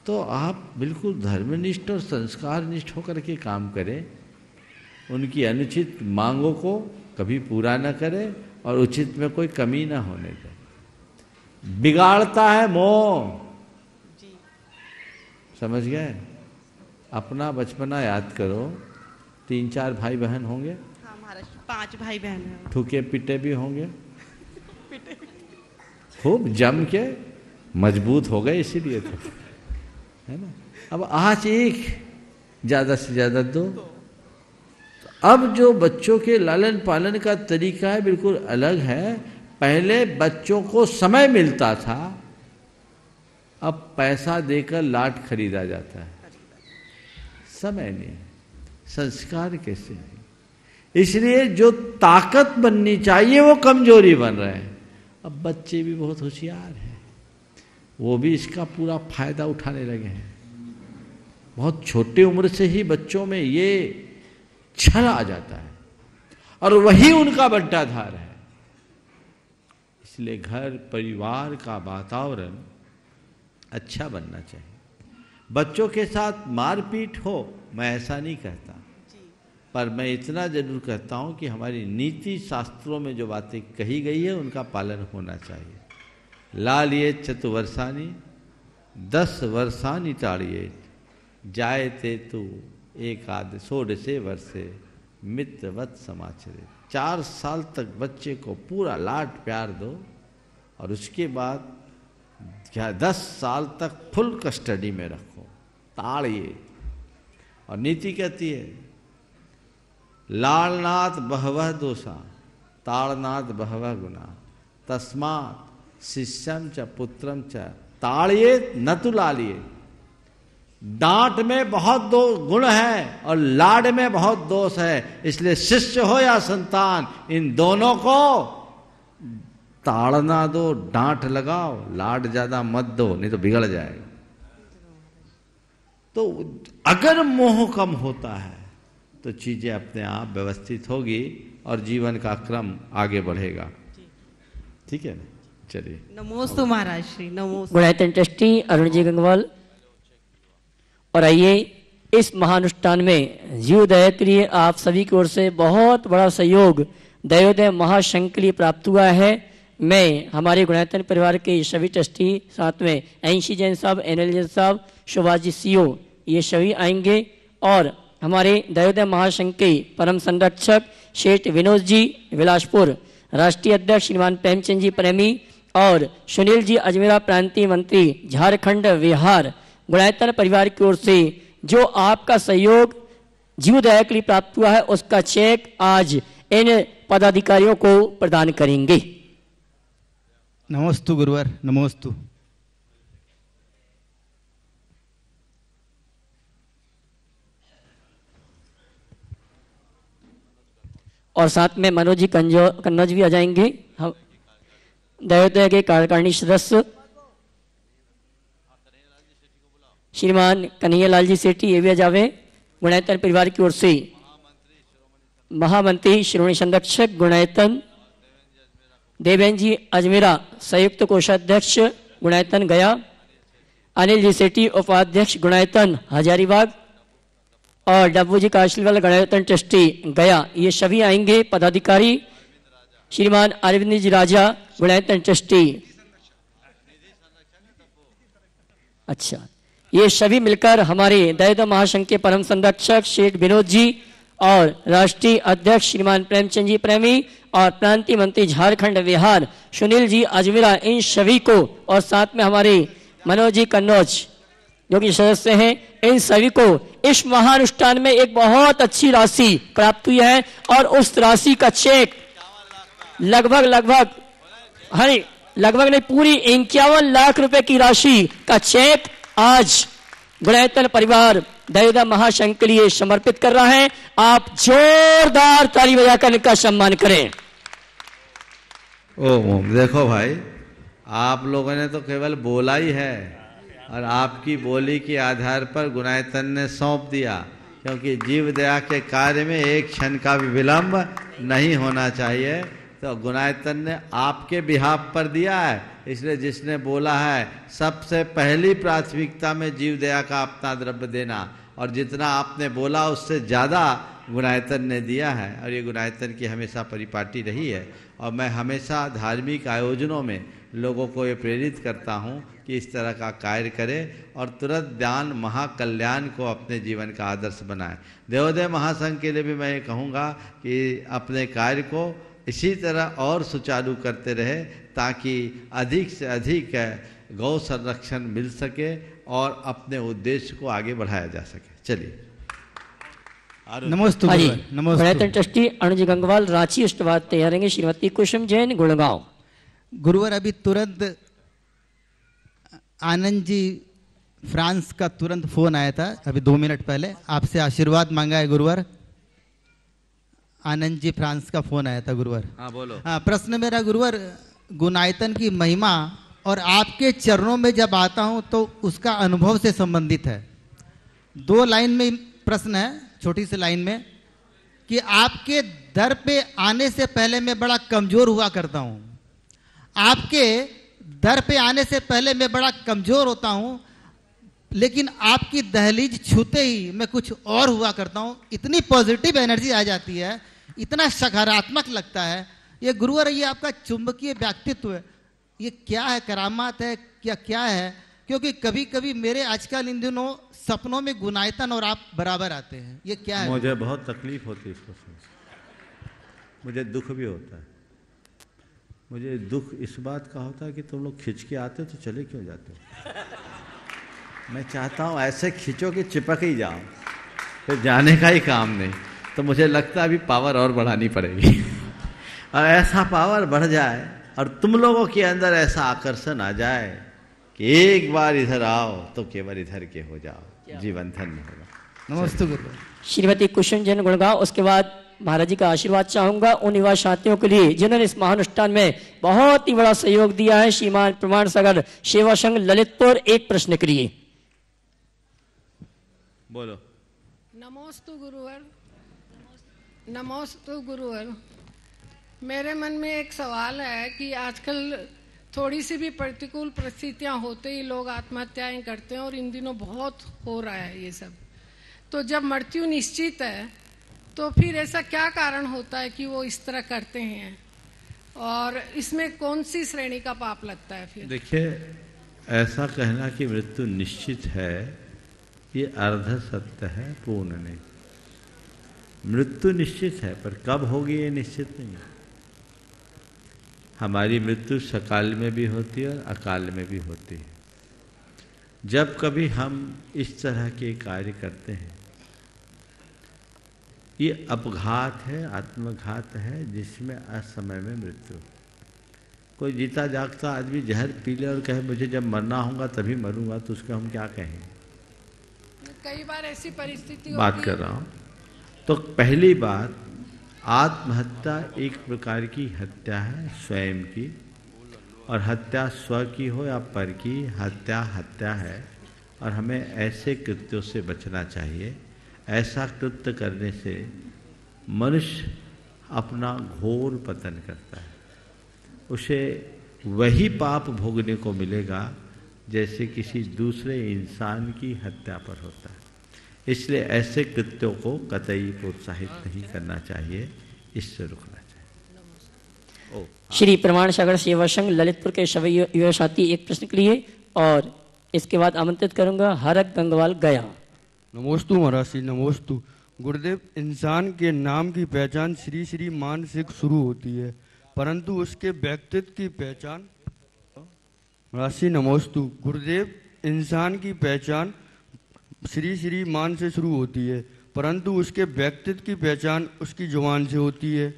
तो आप बिल्कुल धर्मनिष्ठ और संस्कारनिष्ठ होकर के काम करें। उनकी अनुचित मांगों को कभी पूरा न करे और उचित में कोई कमी ना होने दें। बिगाड़ता है मोह। समझ गए? अपना बचपना याद करो। तीन चार भाई बहन होंगे। हाँ पाँच भाई बहन हैं। ठुके पिटे भी होंगे। खूब जम के मज़बूत हो गए इसीलिए तो। है ना? अब आज एक ज़्यादा से ज़्यादा दो। तो अब जो बच्चों के लालन पालन का तरीका है, बिल्कुल अलग है। पहले बच्चों को समय मिलता था, अब पैसा देकर लाट खरीदा जाता है। समय नहीं संस्कार कैसे नहीं इसलिए जो ताकत बननी चाहिए, वो कमज़ोरी बन रहे हैं। अब बच्चे भी बहुत होशियार हैं, वो भी इसका पूरा फ़ायदा उठाने लगे हैं। बहुत छोटी उम्र से ही बच्चों में ये छल आ जाता है और वही उनका बंटाधार है। इसलिए घर परिवार का वातावरण अच्छा बनना चाहिए। बच्चों के साथ मारपीट हो मैं ऐसा नहीं कहता। पर मैं इतना ज़रूर कहता हूँ कि हमारी नीति शास्त्रों में जो बातें कही गई है उनका पालन होना चाहिए। लाल ये चतुवर्षानी दस वर्षानी ताड़िए जाए ते तू। एक आध सोड से वर्षे, मित्रवत समाचरे। चार साल तक बच्चे को पूरा लाड प्यार दो और उसके बाद क्या दस साल तक फुल कस्टडी में रखो। ताड़िए। और नीति कहती है, लालनाथ बहवह दोषा, ताड़नाथ बहवह गुना। तस्मात शिष्यम च पुत्रम च ताड़िए न तो लालिए। डांट में बहुत दो गुण है और लाड में बहुत दोष है। इसलिए शिष्य हो या संतान इन दोनों को ताड़ना दो डांट लगाओ लाड ज़्यादा मत दो नहीं तो बिगड़ जाएगा तो अगर मोह कम होता है तो चीज़ें अपने आप व्यवस्थित होगी और जीवन का क्रम आगे बढ़ेगा। ठीक है ना? चलिए। नमोस्तु महाराज श्री नमोस्तु। गुणायतन ट्रस्टी अरुण जी गंगवाल और आइए इस महानुष्ठान में जीव दया के लिए आप सभी की ओर से बहुत बड़ा सहयोग दयोदय महाशंख के लिए प्राप्त हुआ है। मैं, हमारे गुणायतन परिवार के सभी ट्रस्टी, साथ में ऐंशी जैन साहब एन जैन साहब सुभाष जी सीओ, ये सभी आएँगे और हमारे दयोदय महासंघ के परम संरक्षक शेठ विनोद जी, विलासपुर, राष्ट्रीय अध्यक्ष श्रीमान प्रेमचंद जी, प्रेमी और सुनील जी, अजमेरा प्रांतीय मंत्री, झारखंड बिहार गुणायतन परिवार की ओर से जो आपका सहयोग जीव दया के लिए प्राप्त हुआ है उसका चेक आज इन पदाधिकारियों को प्रदान करेंगे। नमोस्तु गुरुवर नमोस्तु। और साथ में मनोज जी कन्नौज भी आ जाएँगे। हम दयोदय के कार्यकारिणी सदस्य श्रीमान कन्हैयालाल जी सेठी एविया जावे। गुणायतन परिवार की ओर से महामंत्री श्रोणी संरक्षक गुणायतन देवेन जी अजमेरा, संयुक्त कोषाध्यक्ष गुणायतन गया, अनिल जी सेठी, उपाध्यक्ष गुणायतन हजारीबाग और डब्बू जी काशीवाल गणायतन ट्रस्टी गया। ये सभी आएँगे पदाधिकारी। श्रीमान अरविंद जी राजा गुणायतन ट्रस्टी। अच्छा। ये सभी मिलकर हमारे दयाद महासंघ के परम संरक्षक शेख विनोद जी और राष्ट्रीय अध्यक्ष श्रीमान प्रेमचंद जी प्रेमी और प्रांतीय मंत्री झारखंड बिहार, सुनील जी अजमेरा, इन सभी को और साथ में हमारे मनोज जी कन्नौज, जो कि सदस्य हैं, इन सभी को इस महानुष्ठान में एक बहुत अच्छी राशि प्राप्त हुई है और उस राशि का चेक लगभग लगभग, हरी, लगभग नहीं, पूरी इक्यावन लाख रुपए की राशि का चेक आज गुणैतन परिवार दयोदा महाशंख के लिए समर्पित कर रहा है। आप जोरदार ताली बजाकर इनका सम्मान करें। ओ देखो भाई, आप लोगों ने तो केवल बोला ही है और आपकी बोली के आधार पर गुणायतन ने सौंप दिया, क्योंकि जीव दया के कार्य में एक क्षण का भी विलंब नहीं होना चाहिए। तो गुनायतन ने आपके बिहाफ पर दिया है, इसलिए जिसने बोला है, सबसे पहली प्राथमिकता में जीव दया का अपना द्रव्य देना, और जितना आपने बोला उससे ज़्यादा गुनायतन ने दिया है, और ये गुनायतन की हमेशा परिपाटी रही है। और मैं हमेशा धार्मिक आयोजनों में लोगों को ये प्रेरित करता हूँ कि इस तरह का कार्य करें, और तुरंत ध्यान महाकल्याण को अपने जीवन का आदर्श बनाएँ। देवोदय महासंघ के लिए भी मैं ये कहूँगा कि अपने कार्य को इसी तरह और सुचारू करते रहे ताकि अधिक से अधिक गौ संरक्षण मिल सके और अपने उद्देश्य को आगे बढ़ाया जा सके। चलिए। नमस्ते नमस्ते। ट्रस्टी अनुज गंगवाल रांची अष्टवाद तैयार रहेंगे श्रीमती कुसुम जैन गुड़गांव। गुरुवर अभी तुरंत आनंद जी फ्रांस का तुरंत फ़ोन आया था अभी दो मिनट पहले। आपसे आशीर्वाद मांगा है गुरुवर। आनंद जी फ्रांस का फ़ोन आया था गुरुवर। हाँ बोलो। हाँ प्रश्न मेरा गुरुवर गुनायतन की महिमा और आपके चरणों में जब आता हूँ तो उसका अनुभव से संबंधित है। दो लाइन में प्रश्न है छोटी सी लाइन में कि आपके दर पे आने से पहले मैं बड़ा कमज़ोर हुआ करता हूँ। आपके दर पे आने से पहले मैं बड़ा कमज़ोर होता हूँ लेकिन आपकी दहलीज छूते ही मैं कुछ और हुआ करता हूँ। इतनी पॉजिटिव एनर्जी आ जाती है इतना सकारात्मक लगता है। ये गुरुवर ये आपका चुंबकीय व्यक्तित्व ये क्या है? करामात है क्या क्या है? क्योंकि कभी कभी मेरे आजकल इन दिनों सपनों में गुनायतन और आप बराबर आते हैं। ये क्या है? मुझे बहुत तकलीफ़ होती है इसको मुझे दुख भी होता है। मुझे दुख इस बात का होता है कि तुम लोग खिंच के आते तो चले क्यों जाते हो? मैं चाहता हूँ ऐसे खिंचो कि चिपक ही जाओ फिर जाने का ही काम नहीं। तो मुझे लगता है अभी पावर और बढ़ानी पड़ेगी। और ऐसा पावर बढ़ जाए और तुम लोगों के अंदर ऐसा आकर्षण आ जाए कि एक बार इधर आओ तो केवल इधर के हो जाओ। जीवन धन्य होगा। नमस्ते गुरु श्रीमती कुसुम जैन गुड़गांव उसके बाद महाराज जी का आशीर्वाद चाहूँगा उन युवा साथियों के लिए जिन्होंने इस महानुष्ठान में बहुत ही बड़ा सहयोग दिया है। श्रीमान प्रमाण सागर सेवा संघ ललितपुर एक प्रश्न के लिए। बोलो। नमोस्तु गुरुवर। नमोस्तु गुरुवर। मेरे मन में एक सवाल है कि आजकल थोड़ी सी भी प्रतिकूल परिस्थितियाँ होते ही लोग आत्महत्याएँ करते हैं और इन दिनों बहुत हो रहा है ये सब। तो जब मृत्यु निश्चित है तो फिर ऐसा क्या कारण होता है कि वो इस तरह करते हैं? और इसमें कौन सी श्रेणी का पाप लगता है फिर? देखिए, ऐसा कहना कि मृत्यु निश्चित है, ये अर्ध सत्य है, पूर्ण नहीं। मृत्यु निश्चित है पर कब होगी ये निश्चित नहीं है। हमारी मृत्यु सकाल में भी होती है और अकाल में भी होती है। जब कभी हम इस तरह के कार्य करते हैं ये अपघात है आत्मघात है जिसमें असमय में मृत्यु। कोई जीता जागता आदमी जहर पी ले और कहे मुझे जब मरना होगा तभी मरूँगा तो उसको हम क्या कहें कई बार ऐसी परिस्थिति बात कर रहा हूँ। तो पहली बात, आत्महत्या एक प्रकार की हत्या है, स्वयं की। और हत्या स्व की हो या पर की, हत्या हत्या है। और हमें ऐसे कृत्यों से बचना चाहिए। ऐसा कृत्य करने से मनुष्य अपना घोर पतन करता है। उसे वही पाप भोगने को मिलेगा जैसे किसी दूसरे इंसान की हत्या पर होता है। इसलिए ऐसे कृत्यों को कतई प्रोत्साहित नहीं करना चाहिए इससे रुकना चाहिए। श्री प्रमाण सागर सेवा संघ ललितपुर के सभी युवा साथी एक प्रश्न के लिए और इसके बाद आमंत्रित करूँगा हरक गंगवाल गया। नमोस्तु महाराज श्री नमोस्तु। गुरुदेव इंसान के नाम की पहचान श्री श्री मान से शुरू होती है परंतु उसके व्यक्तित्व की पहचान महाराज नमोस्तु। गुरुदेव इंसान की पहचान श्री श्री मान से शुरू होती है, परंतु उसके व्यक्तित्व की पहचान उसकी ज़ुबान से होती है।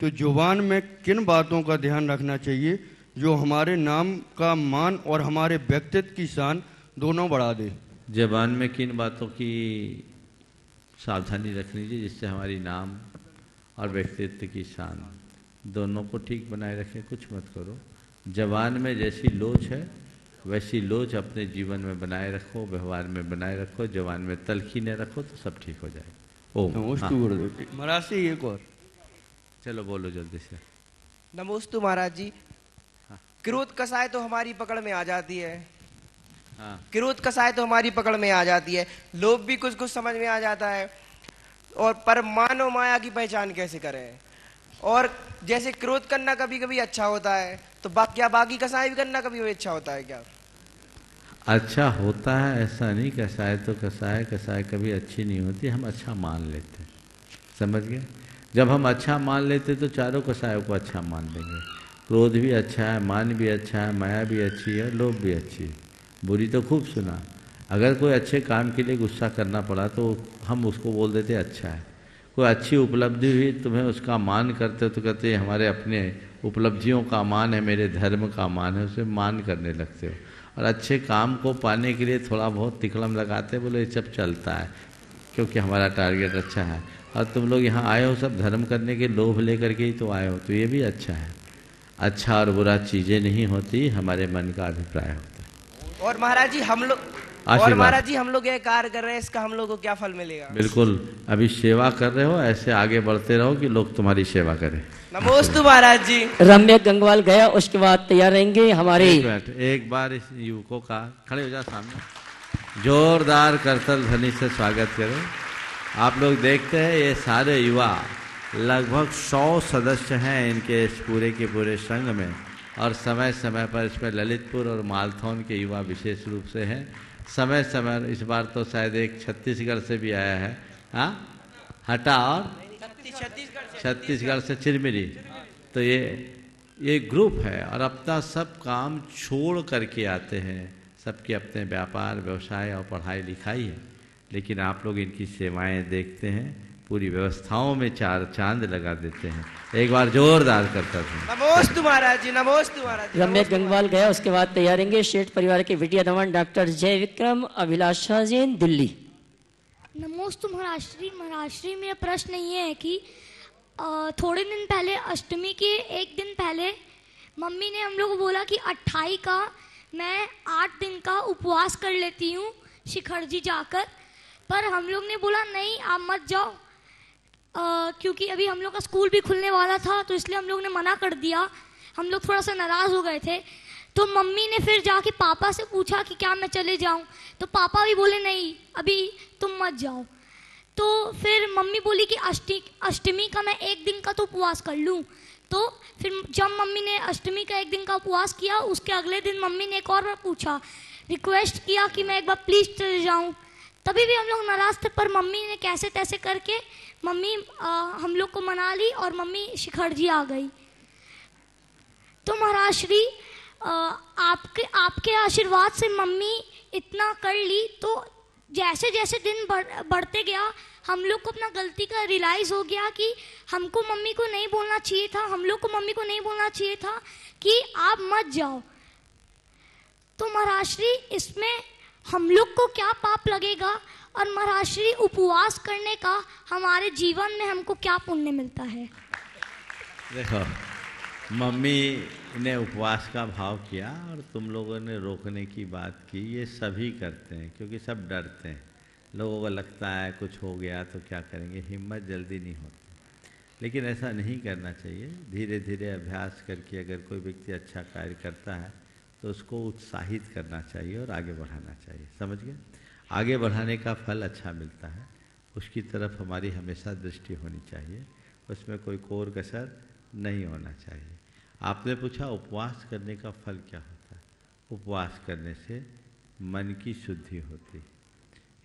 तो ज़ुबान में किन बातों का ध्यान रखना चाहिए जो हमारे नाम का मान और हमारे व्यक्तित्व की शान दोनों बढ़ा दे? जबान में किन बातों की सावधानी रखनी चाहिए जिससे हमारी नाम और व्यक्तित्व की शान दोनों को ठीक बनाए रखें? कुछ मत करो। जबान में जैसी लोच है वैसी लोच अपने जीवन में बनाए रखो व्यवहार में बनाए रखो जबान में तलखी न रखो तो सब ठीक हो जाए। ओम। हाँ। महाराज से एक और। चलो बोलो जल्दी से। नमोस्तु महाराज जी। क्रोध कसाय तो हमारी पकड़ में आ जाती है। हाँ। क्रोध कसाय तो हमारी पकड़ में आ जाती है। लोभ भी कुछ कुछ समझ में आ जाता है। और पर मानव माया की पहचान कैसे करें? और जैसे क्रोध करना कभी कभी अच्छा होता है तो बा, क्या बाकी कसाय भी करना कभी अच्छा होता है क्या? अच्छा होता है, ऐसा नहीं, कसाय तो कसाय कसाय कभी अच्छी नहीं होती, हम अच्छा मान लेते हैं। समझ गए? जब हम अच्छा मान लेते तो चारों कसायों को अच्छा मान लेंगे। क्रोध भी अच्छा है, मान भी अच्छा है, माया भी अच्छी है, लोभ भी अच्छी है। बुरी तो खूब सुना। अगर कोई अच्छे काम के लिए गुस्सा करना पड़ा तो हम उसको बोल देते अच्छा है। कोई अच्छी उपलब्धि हुई, तुम्हें उसका मान करते तो कहते हमारे अपने उपलब्धियों का मान है, मेरे धर्म का मान है, उसे मान करने लगते हो। और अच्छे काम को पाने के लिए थोड़ा बहुत तिकलम लगाते, बोले, ये सब चलता है, क्योंकि हमारा टारगेट अच्छा है। और तुम लोग यहाँ आए हो सब धर्म करने के लोभ लेकर के ही तो आए हो तो ये भी अच्छा है। अच्छा और बुरा चीज़ें नहीं होती, हमारे मन का अभिप्राय होता है। और महाराज जी, हम लोग और महाराज जी हम लोग ये कार्य कर रहे हैं इसका हम लोग को क्या फल मिलेगा? बिल्कुल अभी सेवा कर रहे हो ऐसे आगे बढ़ते रहो कि लोग तुम्हारी सेवा करें। नमोस्तु महाराज जी। रम्य गंगवाल गया उसके बाद तैयार रहेंगे हमारे एक एक बार इस युवकों का खड़े हो जा सामने। जोरदार करतल ध्वनि से स्वागत करें। आप लोग देखते हैं ये सारे युवा लगभग सौ सदस्य हैं इनके इस पूरे के पूरे संघ में। और समय समय पर इसमें ललितपुर और मालथौन के युवा विशेष रूप से हैं। समय समय इस बार तो शायद एक छत्तीसगढ़ से भी आया है। हाँ? हटा और? छत्तीसगढ़ से चिरमिरी। तो ये ये ग्रुप है और अपना सब काम छोड़ करके आते हैं। सबके अपने व्यापार, व्यवसाय और पढ़ाई लिखाई है। लेकिन आप लोग इनकी सेवाएँ देखते हैं। पूरी व्यवस्थाओं में चार चाँद लगा देते हैं। एक बार जोरदार करता था। नमोस्तु महाराज जी नमोस्तु महाराज रमेश गंगवाल गया उसके बाद तैयारेंगे शेठ परिवार के विटिया धवन डॉक्टर जय विक्रम अभिलाषा जैन दिल्ली। नमोस्तु महाराष्ट्री महाराष्ट्री मेरा प्रश्न ये है कि थोड़े दिन पहले अष्टमी के एक दिन पहले मम्मी ने हम लोग को बोला कि अट्ठाई का मैं आठ दिन का उपवास कर लेती हूँ शिखर जी जाकर। पर हम लोग ने बोला नहीं आप मत जाओ। क्योंकि अभी हम लोग का स्कूल भी खुलने वाला था तो इसलिए हम लोग ने मना कर दिया। हम लोग थोड़ा सा नाराज़ हो गए थे। तो मम्मी ने फिर जाके पापा से पूछा कि क्या मैं चले जाऊँ? तो पापा भी बोले, नहीं, अभी तुम मत जाओ। तो फिर मम्मी बोली कि, अष्टी, अष्टमी का मैं एक दिन का तो उपवास कर लूँ। तो फिर जब मम्मी ने अष्टमी का एक दिन का उपवास किया, उसके अगले दिन मम्मी ने एक और बार पूछा, रिक्वेस्ट किया कि मैं एक बार प्लीज़ चले जाऊँ। तभी भी हम लोग नाराज़ थे पर मम्मी ने कैसे तैसे करके मम्मी आ, हम लोग को मना ली और मम्मी शिखर जी आ गई। तो महाराज श्री आपके आपके आशीर्वाद से मम्मी इतना कर ली तो जैसे जैसे दिन बढ़, बढ़ते गया हम लोग को अपना गलती का रियलाइज़ हो गया कि हमको मम्मी को नहीं बोलना चाहिए था हम लोग को मम्मी को नहीं बोलना चाहिए था कि आप मत जाओ। तो महाराष्ट्री इसमें हम लोग को क्या पाप लगेगा? और महाराष्ट्री उपवास करने का हमारे जीवन में हमको क्या पुण्य मिलता है? देखो, मम्मी ने उपवास का भाव किया और तुम लोगों ने रोकने की बात की। ये सभी करते हैं, क्योंकि सब डरते हैं। लोगों को लगता है कुछ हो गया तो क्या करेंगे? हिम्मत जल्दी नहीं होती। लेकिन ऐसा नहीं करना चाहिए। धीरे धीरे अभ्यास करके अगर कोई व्यक्ति अच्छा कार्य करता है तो उसको उत्साहित करना चाहिए और आगे बढ़ाना चाहिए। समझ गए? आगे बढ़ाने का फल अच्छा मिलता है। उसकी तरफ़ हमारी हमेशा दृष्टि होनी चाहिए। उसमें कोई कोर कसर नहीं होना चाहिए। आपने पूछा, उपवास करने का फल क्या होता है? उपवास करने से मन की शुद्धि होती है।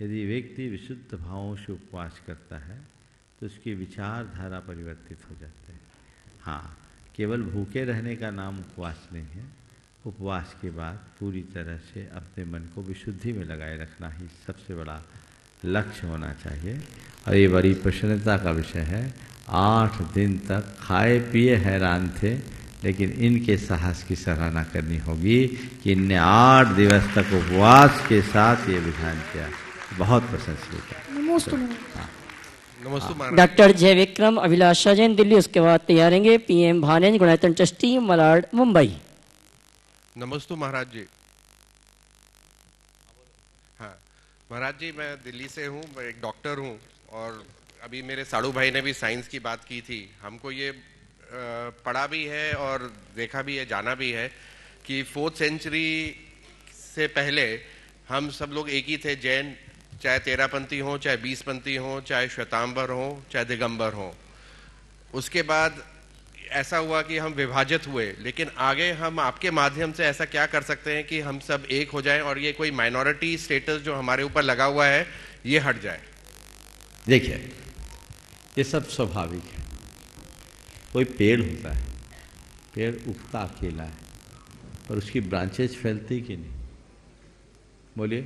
यदि व्यक्ति विशुद्ध भावों से उपवास करता है तो उसकी विचारधारा परिवर्तित हो जाते हैं। हाँ केवल भूखे रहने का नाम उपवास नहीं है। उपवास के बाद पूरी तरह से अपने मन को विशुद्धि में लगाए रखना ही सबसे बड़ा लक्ष्य होना चाहिए। और ये बड़ी प्रसन्नता का विषय है। आठ दिन तक खाए पिए हैरान थे लेकिन इनके साहस की सराहना करनी होगी कि इनने आठ दिवस तक उपवास के साथ ये विधान किया। बहुत प्रशंसनीय है। नमोस्तु। नमस्ते महाराज। डॉक्टर जय विक्रम अभिलाषा जैन दिल्ली उसके बाद तैयारेंगे पीएम भानेज गुणायतन ट्रस्टी मलाड मुंबई। नमस्ते महाराज जी। हाँ महाराज जी, मैं दिल्ली से हूँ, मैं एक डॉक्टर हूँ और अभी मेरे साड़ू भाई ने भी साइंस की बात की थी। हमको ये पढ़ा भी है और देखा भी है, जाना भी है कि फोर्थ सेंचुरी से पहले हम सब लोग एक ही थे, जैन, चाहे तेरहपंथी हों, चाहे बीसपंथी हों, चाहे श्वेतांबर हों, चाहे दिगंबर हों। उसके बाद ऐसा हुआ कि हम विभाजित हुए लेकिन आगे हम आपके माध्यम से ऐसा क्या कर सकते हैं कि हम सब एक हो जाएँ और ये कोई माइनॉरिटी स्टेटस जो हमारे ऊपर लगा हुआ है ये हट जाए। देखिए ये सब स्वाभाविक है। कोई पेड़ होता है पेड़ उगता अकेला है पर उसकी ब्रांचेज फैलती कि नहीं? बोलिए।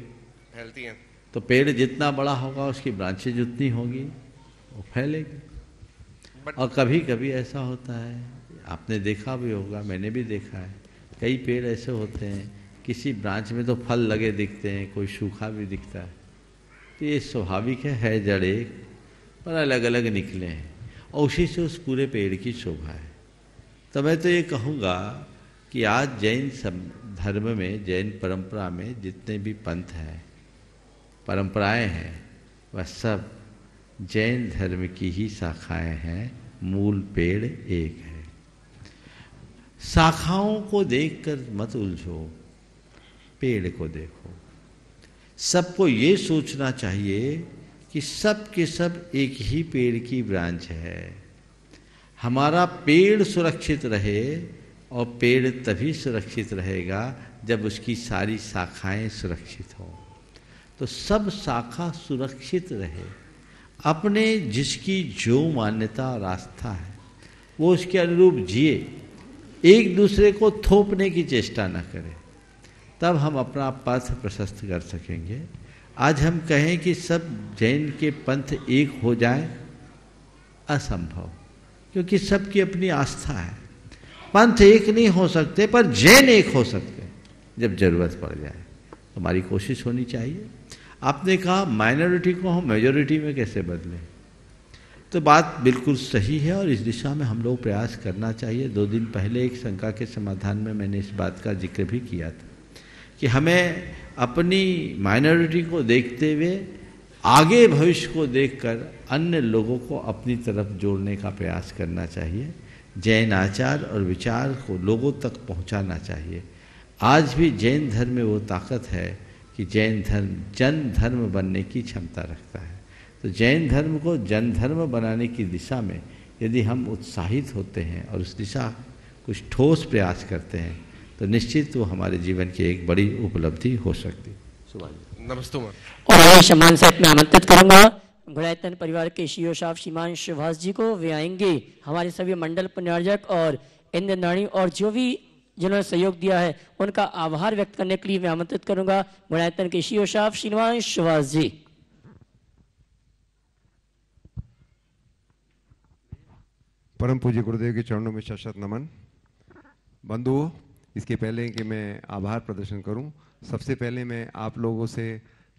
फैलती हैं। तो पेड़ जितना बड़ा होगा उसकी ब्रांचेज उतनी होगी वो फैलेगी। और कभी कभी ऐसा होता है, आपने देखा भी होगा, मैंने भी देखा है, कई पेड़ ऐसे होते हैं, किसी ब्रांच में तो फल लगे दिखते हैं, कोई सूखा भी दिखता है। तो ये स्वाभाविक है है जड़, पर अलग अलग निकले हैं, और उसी से उस पूरे पेड़ की शोभा है। तो मैं तो ये कहूँगा कि आज जैन धर्म में, जैन परंपरा में जितने भी पंथ हैं, परंपराएँ हैं, वह सब जैन धर्म की ही शाखाएँ हैं, मूल पेड़ एक है। शाखाओं को देखकर मत उलझो, पेड़ को देखो। सबको ये सोचना चाहिए कि सब के सब एक ही पेड़ की ब्रांच है। हमारा पेड़ सुरक्षित रहे और पेड़ तभी सुरक्षित रहेगा जब उसकी सारी शाखाएँ सुरक्षित हों। तो सब शाखा सुरक्षित रहे। अपने जिसकी जो मान्यता और आस्था है, वो उसके अनुरूप जिए। एक दूसरे को थोपने की चेष्टा न करें। तब हम अपना पथ प्रशस्त कर सकेंगे। आज हम कहें कि सब जैन के पंथ एक हो जाए, असंभव, क्योंकि सबकी अपनी आस्था है। पंथ एक नहीं हो सकते, पर जैन एक हो सकते जब ज़रूरत पड़ जाए। हमारी कोशिश होनी चाहिए। आपने कहा माइनॉरिटी को हम मेजोरिटी में कैसे बदलें? तो बात बिल्कुल सही है और इस दिशा में हम लोग प्रयास करना चाहिए। दो दिन पहले एक शंका के समाधान में मैंने इस बात का ज़िक्र भी किया था कि हमें अपनी माइनॉरिटी को देखते हुए आगे भविष्य को देखकर अन्य लोगों को अपनी तरफ़ जोड़ने का प्रयास करना चाहिए। जैन आचार और विचार को लोगों तक पहुंचाना चाहिए। आज भी जैन धर्म में वो ताकत है कि जैन धर्म जन धर्म बनने की क्षमता रखता है। तो जैन धर्म को जन धर्म बनाने की दिशा में यदि हम उत्साहित होते हैं और उस दिशा कुछ ठोस प्रयास करते हैं तो निश्चित वो हमारे जीवन की एक बड़ी उपलब्धि हो सकती। नमस्ते और आइए सम्मान से मैं आमंत्रित करूँगा। परिवार के शीओ साहब श्रीमान सुभाष जी को वे आएँगे। हमारे सभी मंडल पुण्यार्जक और इंद्र नाणी और जो भी जिन्होंने सहयोग दिया है, उनका आभार व्यक्त करने के लिए मैं आमंत्रित करूँगा। गुड़ायतन के साहब श्रीमान सुभाष जी परम पूज्य गुरुदेव के चरणों में शशत नमन। बंधुओं, इसके पहले कि मैं आभार प्रदर्शन करूँ, सबसे पहले मैं आप लोगों से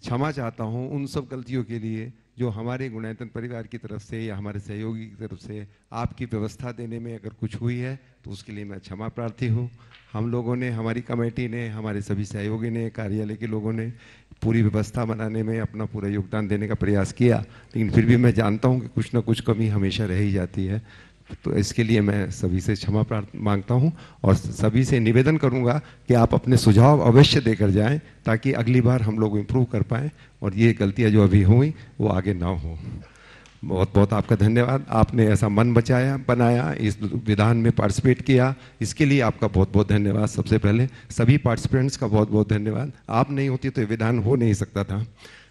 क्षमा चाहता हूँ उन सब गलतियों के लिए जो हमारे गुणायतन परिवार की तरफ़ से या हमारे सहयोगी की तरफ़ से आपकी व्यवस्था देने में अगर कुछ हुई है तो उसके लिए मैं क्षमा प्रार्थी हूँ। हम लोगों ने, हमारी कमेटी ने, हमारे सभी सहयोगी ने, कार्यालय के लोगों ने पूरी व्यवस्था बनाने में अपना पूरा योगदान देने का प्रयास किया। लेकिन फिर भी मैं जानता हूँ कि कुछ ना कुछ कमी हमेशा रह ही जाती है। तो इसके लिए मैं सभी से क्षमा माँगता हूँ और सभी से निवेदन करूँगा कि आप अपने सुझाव अवश्य देकर जाएँ ताकि अगली बार हम लोग इम्प्रूव कर पाएँ और ये गलतियाँ जो अभी हुई, वो आगे ना हो। बहुत बहुत आपका धन्यवाद। आपने ऐसा मन बचाया, बनाया, इस विधान में पार्टिसिपेट किया। इसके लिए आपका बहुत बहुत धन्यवाद सबसे पहले। सभी पार्टिसिपेंट्स का बहुत बहुत धन्यवाद। आप नहीं होती तो ये विधान हो नहीं सकता था।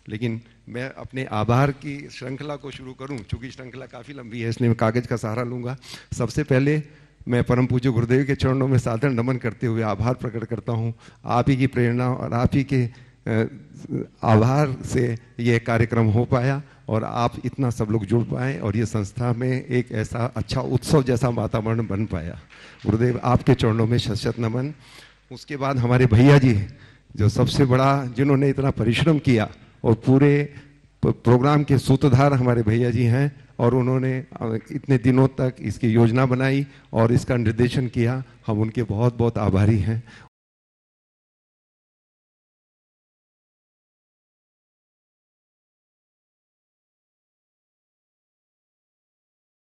लेकिन मैं अपने आभार की श्रृंखला को शुरू करूँ, चूँकि श्रृंखला काफ़ी लंबी है, इसलिए मैं कागज़ का सहारा लूँगा। सबसे पहले मैं परम पूज्य गुरुदेव के चरणों में साधारण नमन करते हुए आभार प्रकट करता हूँ। आप ही की प्रेरणा और आप ही के आभार से यह कार्यक्रम हो पाया और आप इतना सब लोग जुड़ पाए और ये संस्था में एक ऐसा अच्छा उत्सव जैसा वातावरण बन पाया। गुरुदेव, आपके चरणों में शत नमन। उसके बाद हमारे भैया जी जो सबसे बड़ा, जिन्होंने इतना परिश्रम किया और पूरे प्रोग्राम के सूत्रधार हमारे भैया जी हैं और उन्होंने इतने दिनों तक इसकी योजना बनाई और इसका निर्देशन किया। हम उनके बहुत बहुत आभारी हैं।